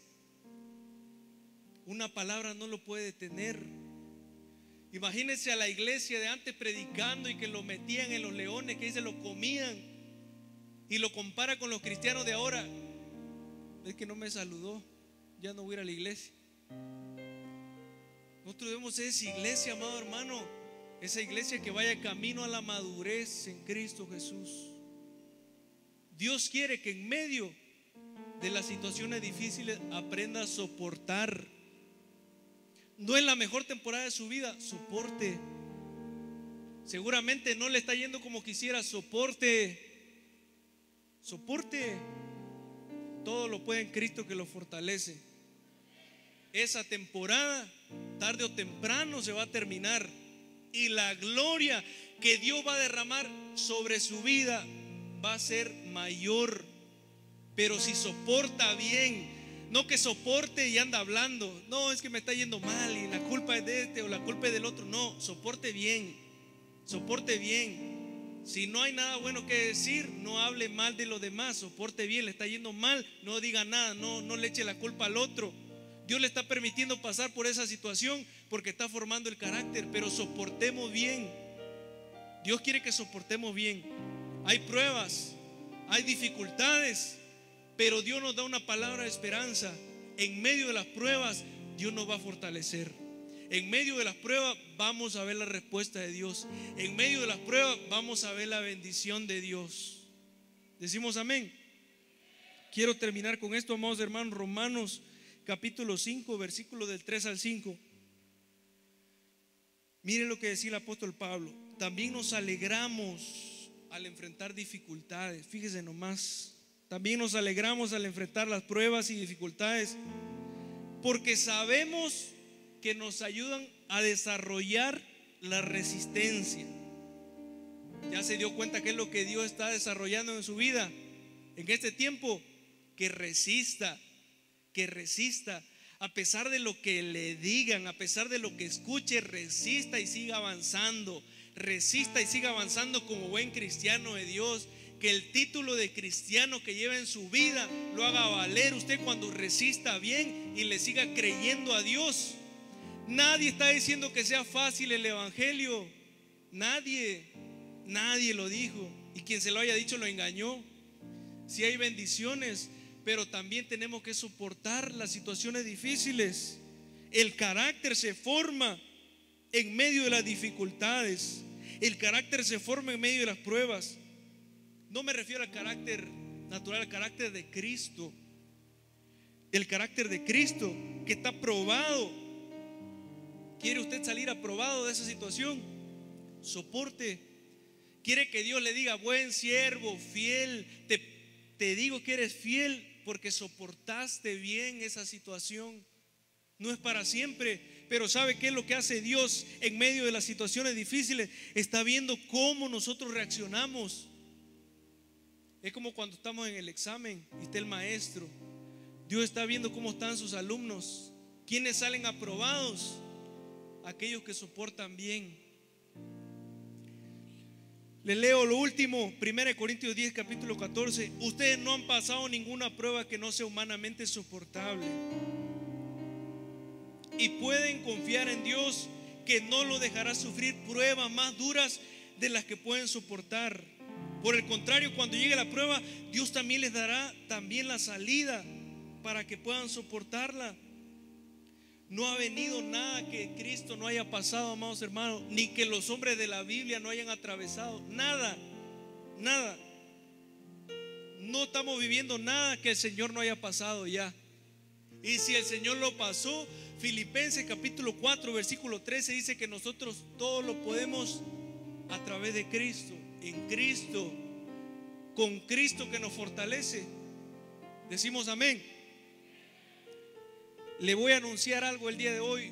Speaker 2: Una palabra no lo puede tener. Imagínense a la iglesia de antes predicando y que lo metían en los leones, que se lo comían. Y lo compara con los cristianos de ahora es que no me saludó, ya no voy a ir a la iglesia. Nosotros debemos esa iglesia, amado hermano, esa iglesia que vaya camino a la madurez en Cristo Jesús. Dios quiere que en medio de las situaciones difíciles aprenda a soportar. No es la mejor temporada de su vida, soporte. Seguramente no le está yendo como quisiera, soporte. Soporte. Todo lo puede en Cristo que lo fortalece. esa temporada, tarde o temprano, se va a terminar. Y la gloria que Dios va a derramar sobre su vida va a ser mayor. Pero si soporta bien, no que soporte y anda hablando, no, es que me está yendo mal y la culpa es de este o la culpa es del otro, no, soporte bien, soporte bien. Si no hay nada bueno que decir, no hable mal de los demás, soporte bien, le está yendo mal, no diga nada, no, no le eche la culpa al otro. Dios le está permitiendo pasar por esa situación porque está formando el carácter, pero soportemos bien. Dios quiere que soportemos bien. Hay pruebas, hay dificultades, pero Dios nos da una palabra de esperanza. En medio de las pruebas, Dios nos va a fortalecer. En medio de las pruebas vamos a ver la respuesta de Dios. En medio de las pruebas vamos a ver la bendición de Dios. Decimos amén. Quiero terminar con esto, amados hermanos, Romanos capítulo 5, versículo del 3 al 5. Miren lo que decía el apóstol Pablo. También nos alegramos al enfrentar dificultades. Fíjese nomás. También nos alegramos al enfrentar las pruebas y dificultades. Porque sabemos que nos ayudan a desarrollar la resistencia. Ya se dio cuenta que es lo que Dios está desarrollando en su vida en este tiempo. Que resista, que resista. A pesar de lo que le digan, a pesar de lo que escuche, resista y siga avanzando. Resista y siga avanzando como buen cristiano de Dios. Que el título de cristiano que lleva en su vida lo haga valer usted cuando resista bien y le siga creyendo a Dios. Nadie está diciendo que sea fácil el Evangelio. Nadie, nadie lo dijo. Y quien se lo haya dicho lo engañó. Si hay bendiciones, pero también tenemos que soportar las situaciones difíciles. El carácter se forma en medio de las dificultades. El carácter se forma en medio de las pruebas. No me refiero al carácter natural, al carácter de Cristo. El carácter de Cristo que está probado. ¿Quiere usted salir aprobado de esa situación? Soporte. Quiere que Dios le diga, buen siervo, fiel, te, te digo que eres fiel, porque soportaste bien esa situación. No es para siempre, pero ¿sabe qué es lo que hace Dios en medio de las situaciones difíciles? Está viendo cómo nosotros reaccionamos. Es como cuando estamos en el examen y está el maestro. Dios está viendo cómo están sus alumnos. ¿Quiénes salen aprobados? Aquellos que soportan bien. Le leo lo último, 1 Corintios 10, capítulo 14. Ustedes no han pasado ninguna prueba que no sea humanamente soportable. Y pueden confiar en Dios que no lo dejará sufrir pruebas más duras de las que pueden soportar. Por el contrario, cuando llegue la prueba, Dios también les dará también la salida para que puedan soportarla. No ha venido nada que Cristo no haya pasado, amados hermanos, ni que los hombres de la Biblia no hayan atravesado. Nada, nada. No estamos viviendo nada que el Señor no haya pasado ya. Y si el Señor lo pasó, Filipenses capítulo 4, versículo 13 dice que nosotros todo lo podemos a través de Cristo, en Cristo, con Cristo que nos fortalece. Decimos amén le voy a anunciar algo el día de hoy.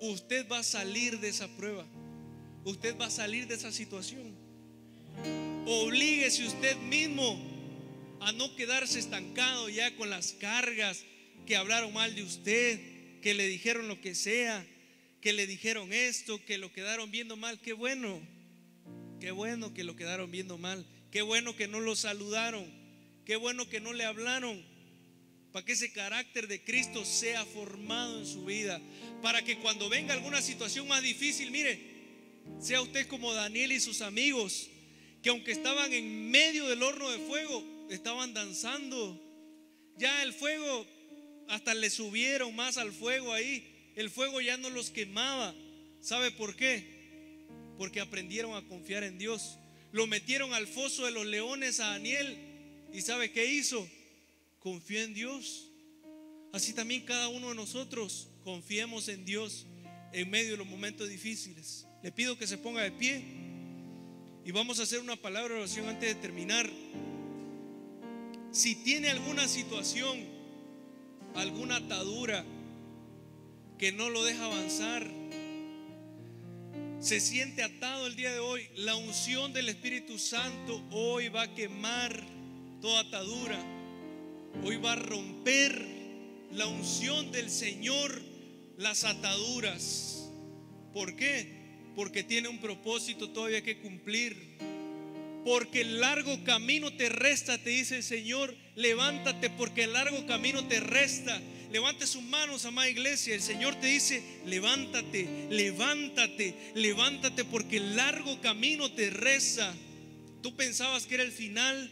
Speaker 2: Usted va a salir de esa prueba. Usted va a salir de esa situación. Oblíguese usted mismo a no quedarse estancado ya con las cargas que hablaron mal de usted, que le dijeron lo que sea, que le dijeron esto, que lo quedaron viendo mal. Qué bueno, qué bueno que lo quedaron viendo mal. Qué bueno que no lo saludaron. Qué bueno que no le hablaron para que ese carácter de Cristo sea formado en su vida, para que cuando venga alguna situación más difícil, mire, sea usted como Daniel y sus amigos, que aunque estaban en medio del horno de fuego, estaban danzando. Ya el fuego, hasta le subieron más al fuego ahí, el fuego ya no los quemaba. ¿Sabe por qué? Porque aprendieron a confiar en Dios. Lo metieron al foso de los leones a Daniel. ¿Y sabe qué hizo? confió en Dios. Así también cada uno de nosotros confiemos en Dios en medio de los momentos difíciles. Le pido que se ponga de pie y vamos a hacer una palabra de oración antes de terminar. Si tiene alguna situación, alguna atadura, que no lo deja avanzar. Se siente atado el día de hoy. La unción del Espíritu Santo hoy va a quemar toda atadura. Hoy va a romper la unción del Señor las ataduras. ¿Por qué? Porque tiene un propósito todavía que cumplir. Porque el largo camino te resta, te dice el Señor. Levántate porque el largo camino te resta. Levante sus manos, amada iglesia. El Señor te dice, levántate, levántate, levántate porque el largo camino te resta. Tú pensabas que era el final,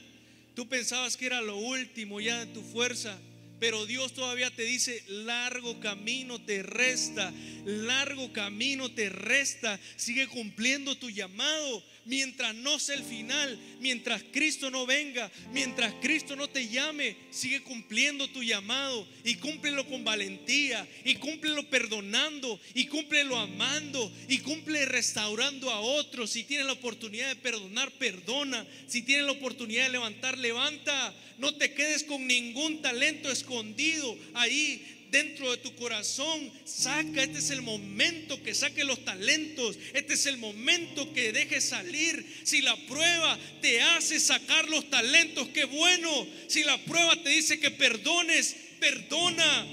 Speaker 2: tú pensabas que era lo último ya de tu fuerza. Pero Dios todavía te dice, largo camino te resta, largo camino te resta. Sigue cumpliendo tu llamado mientras no sea el final, mientras Cristo no venga, mientras Cristo no te llame, sigue cumpliendo tu llamado y cúmplelo con valentía y cúmplelo perdonando y cúmplelo amando y cumple restaurando a otros. Si tienes la oportunidad de perdonar, perdona. Si tienes la oportunidad de levantar, levanta. No te quedes con ningún talento escondido ahí dentro de tu corazón. Saca, este es el momento que saque los talentos. Este es el momento que dejes salir. Si la prueba te hace sacar los talentos, qué bueno. Si la prueba te dice que perdones, perdona.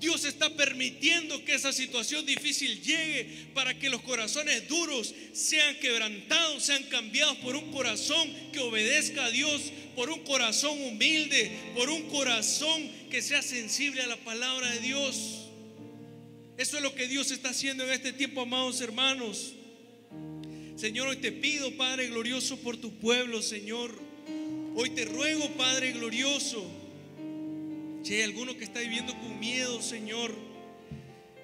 Speaker 2: Dios está permitiendo que esa situación difícil llegue para que los corazones duros sean quebrantados, sean cambiados por un corazón que obedezca a Dios, por un corazón humilde, por un corazón que sea sensible a la palabra de Dios. Eso es lo que Dios está haciendo en este tiempo, amados hermanos. Señor, hoy te pido, Padre glorioso, por tu pueblo, Señor. Hoy te ruego, Padre glorioso si hay alguno que está viviendo con miedo, Señor,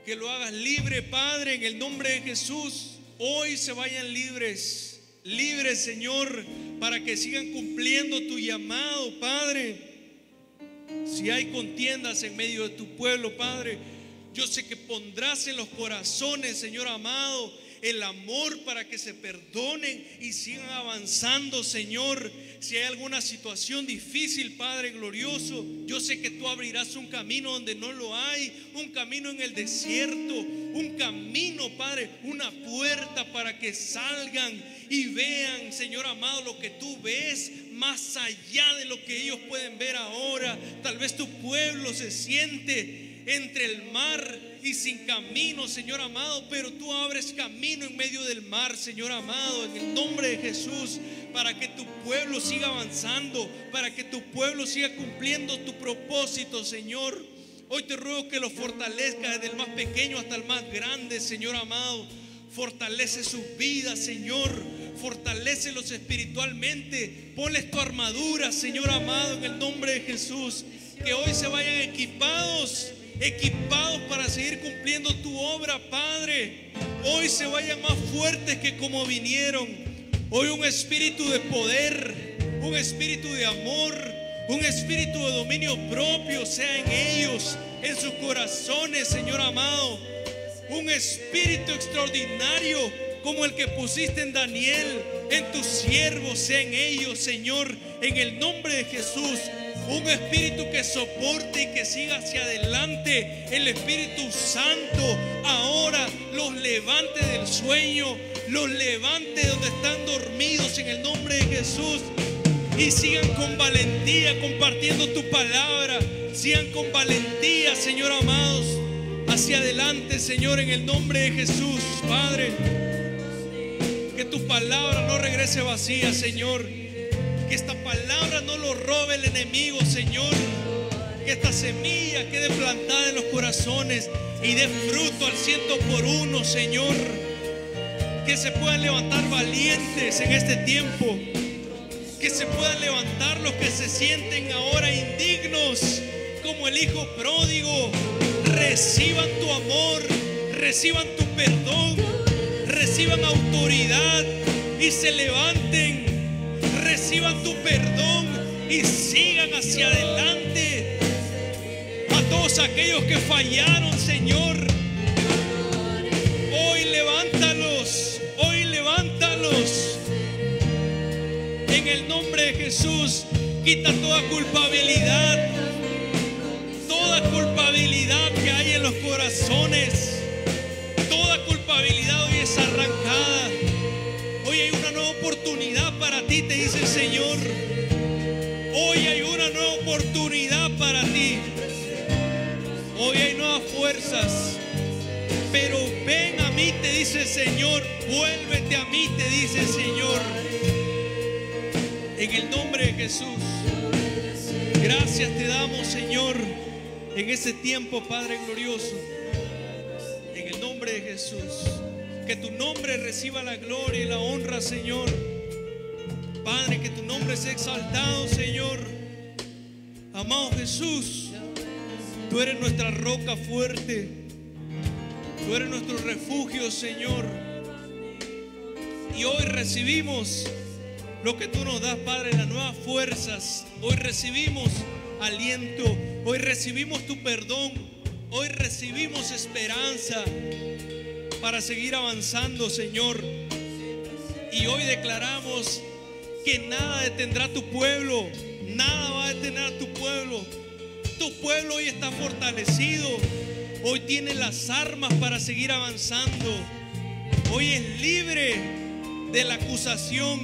Speaker 2: que lo hagas libre, Padre, en el nombre de Jesús. Hoy se vayan libres, libres, Señor, para que sigan cumpliendo tu llamado, Padre. Si hay contiendas en medio de tu pueblo, Padre, yo sé que pondrás en los corazones, Señor amado, el amor para que se perdonen y sigan avanzando, Señor. Si hay alguna situación difícil, Padre glorioso, yo sé que tú abrirás un camino donde no lo hay, un camino en el desierto, un camino, Padre, una puerta para que salgan y vean, Señor amado, lo que tú ves más allá de lo que ellos pueden ver ahora. Tal vez tu pueblo se siente entre el mar y sin camino, Señor amado, pero tú abres camino en medio del mar, Señor amado, en el nombre de Jesús, para que tu pueblo siga avanzando, para que tu pueblo siga cumpliendo tu propósito, Señor. Hoy te ruego que lo fortalezca desde el más pequeño hasta el más grande, Señor amado. Fortalece sus vidas, Señor. Fortalecelos espiritualmente. Ponles tu armadura, Señor amado, en el nombre de Jesús. Que hoy se vayan equipados equipados para seguir cumpliendo tu obra, Padre. Hoy se vayan más fuertes que como vinieron. Hoy un espíritu de poder, un espíritu de amor, un espíritu de dominio propio sea en ellos, en sus corazones, Señor amado. Un espíritu extraordinario como el que pusiste en Daniel, en tus siervos, sea en ellos, Señor, en el nombre de Jesús. Un espíritu que soporte y que siga hacia adelante. El Espíritu Santo ahora los levante del sueño, los levante donde están dormidos en el nombre de Jesús. Y sigan con valentía compartiendo tu palabra. Sigan con valentía, Señor amados, hacia adelante, Señor, en el nombre de Jesús, Padre. Que tu palabra no regrese vacía, Señor que esta palabra no lo robe el enemigo, Señor. Que esta semilla quede plantada en los corazones y dé fruto al ciento por uno, Señor. Que se puedan levantar valientes en este tiempo. Que se puedan levantar los que se sienten ahora indignos, como el Hijo pródigo. Reciban tu amor, reciban tu perdón, reciban autoridad y se levanten reciban tu perdón y sigan hacia adelante. A todos aquellos que fallaron, Señor, hoy levántalos, hoy levántalos. En el nombre de Jesús, quita toda culpabilidad, toda culpabilidad que hay en los corazones. Toda culpabilidad hoy es arrancada. Oportunidad para ti, te dice el Señor. Hoy hay una nueva oportunidad para ti. Hoy hay nuevas fuerzas. Pero ven a mí, te dice el Señor. Vuélvete a mí, te dice el Señor. En el nombre de Jesús. Gracias te damos, Señor, en ese tiempo, Padre glorioso. En el nombre de Jesús. Que tu nombre reciba la gloria y la honra, Señor. Padre, que tu nombre sea exaltado, Señor. Amado Jesús, tú eres nuestra roca fuerte. Tú eres nuestro refugio, Señor. Y hoy recibimos lo que tú nos das, Padre, las nuevas fuerzas. Hoy recibimos aliento. Hoy recibimos tu perdón. Hoy recibimos esperanza para seguir avanzando, Señor. Y hoy declaramos que nada detendrá tu pueblo. Nada va a detener a tu pueblo. Tu pueblo hoy está fortalecido. Hoy tiene las armas para seguir avanzando. Hoy es libre de la acusación.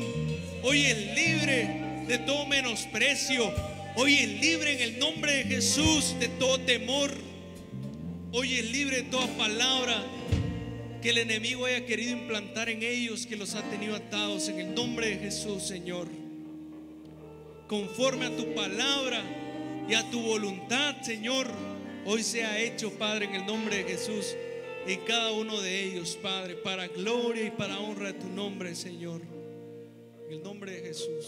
Speaker 2: Hoy es libre de todo menosprecio. Hoy es libre en el nombre de Jesús de todo temor. Hoy es libre de toda palabra que el enemigo haya querido implantar en ellos, que los ha tenido atados en el nombre de Jesús, Señor. Conforme a tu palabra y a tu voluntad, Señor, hoy sea hecho, Padre, en el nombre de Jesús, en cada uno de ellos, Padre, para gloria y para honra de tu nombre, Señor. En el nombre de Jesús.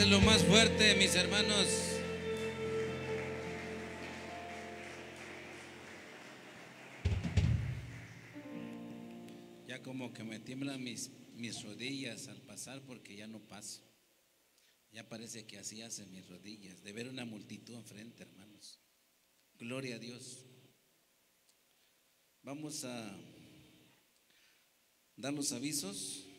Speaker 3: Dénselo más fuerte, mis hermanos. Ya como que me tiemblan mis, mis rodillas al pasar porque ya no paso. Ya parece que así hacen mis rodillas, de ver una multitud enfrente, hermanos. Gloria a Dios. Vamos a dar los avisos.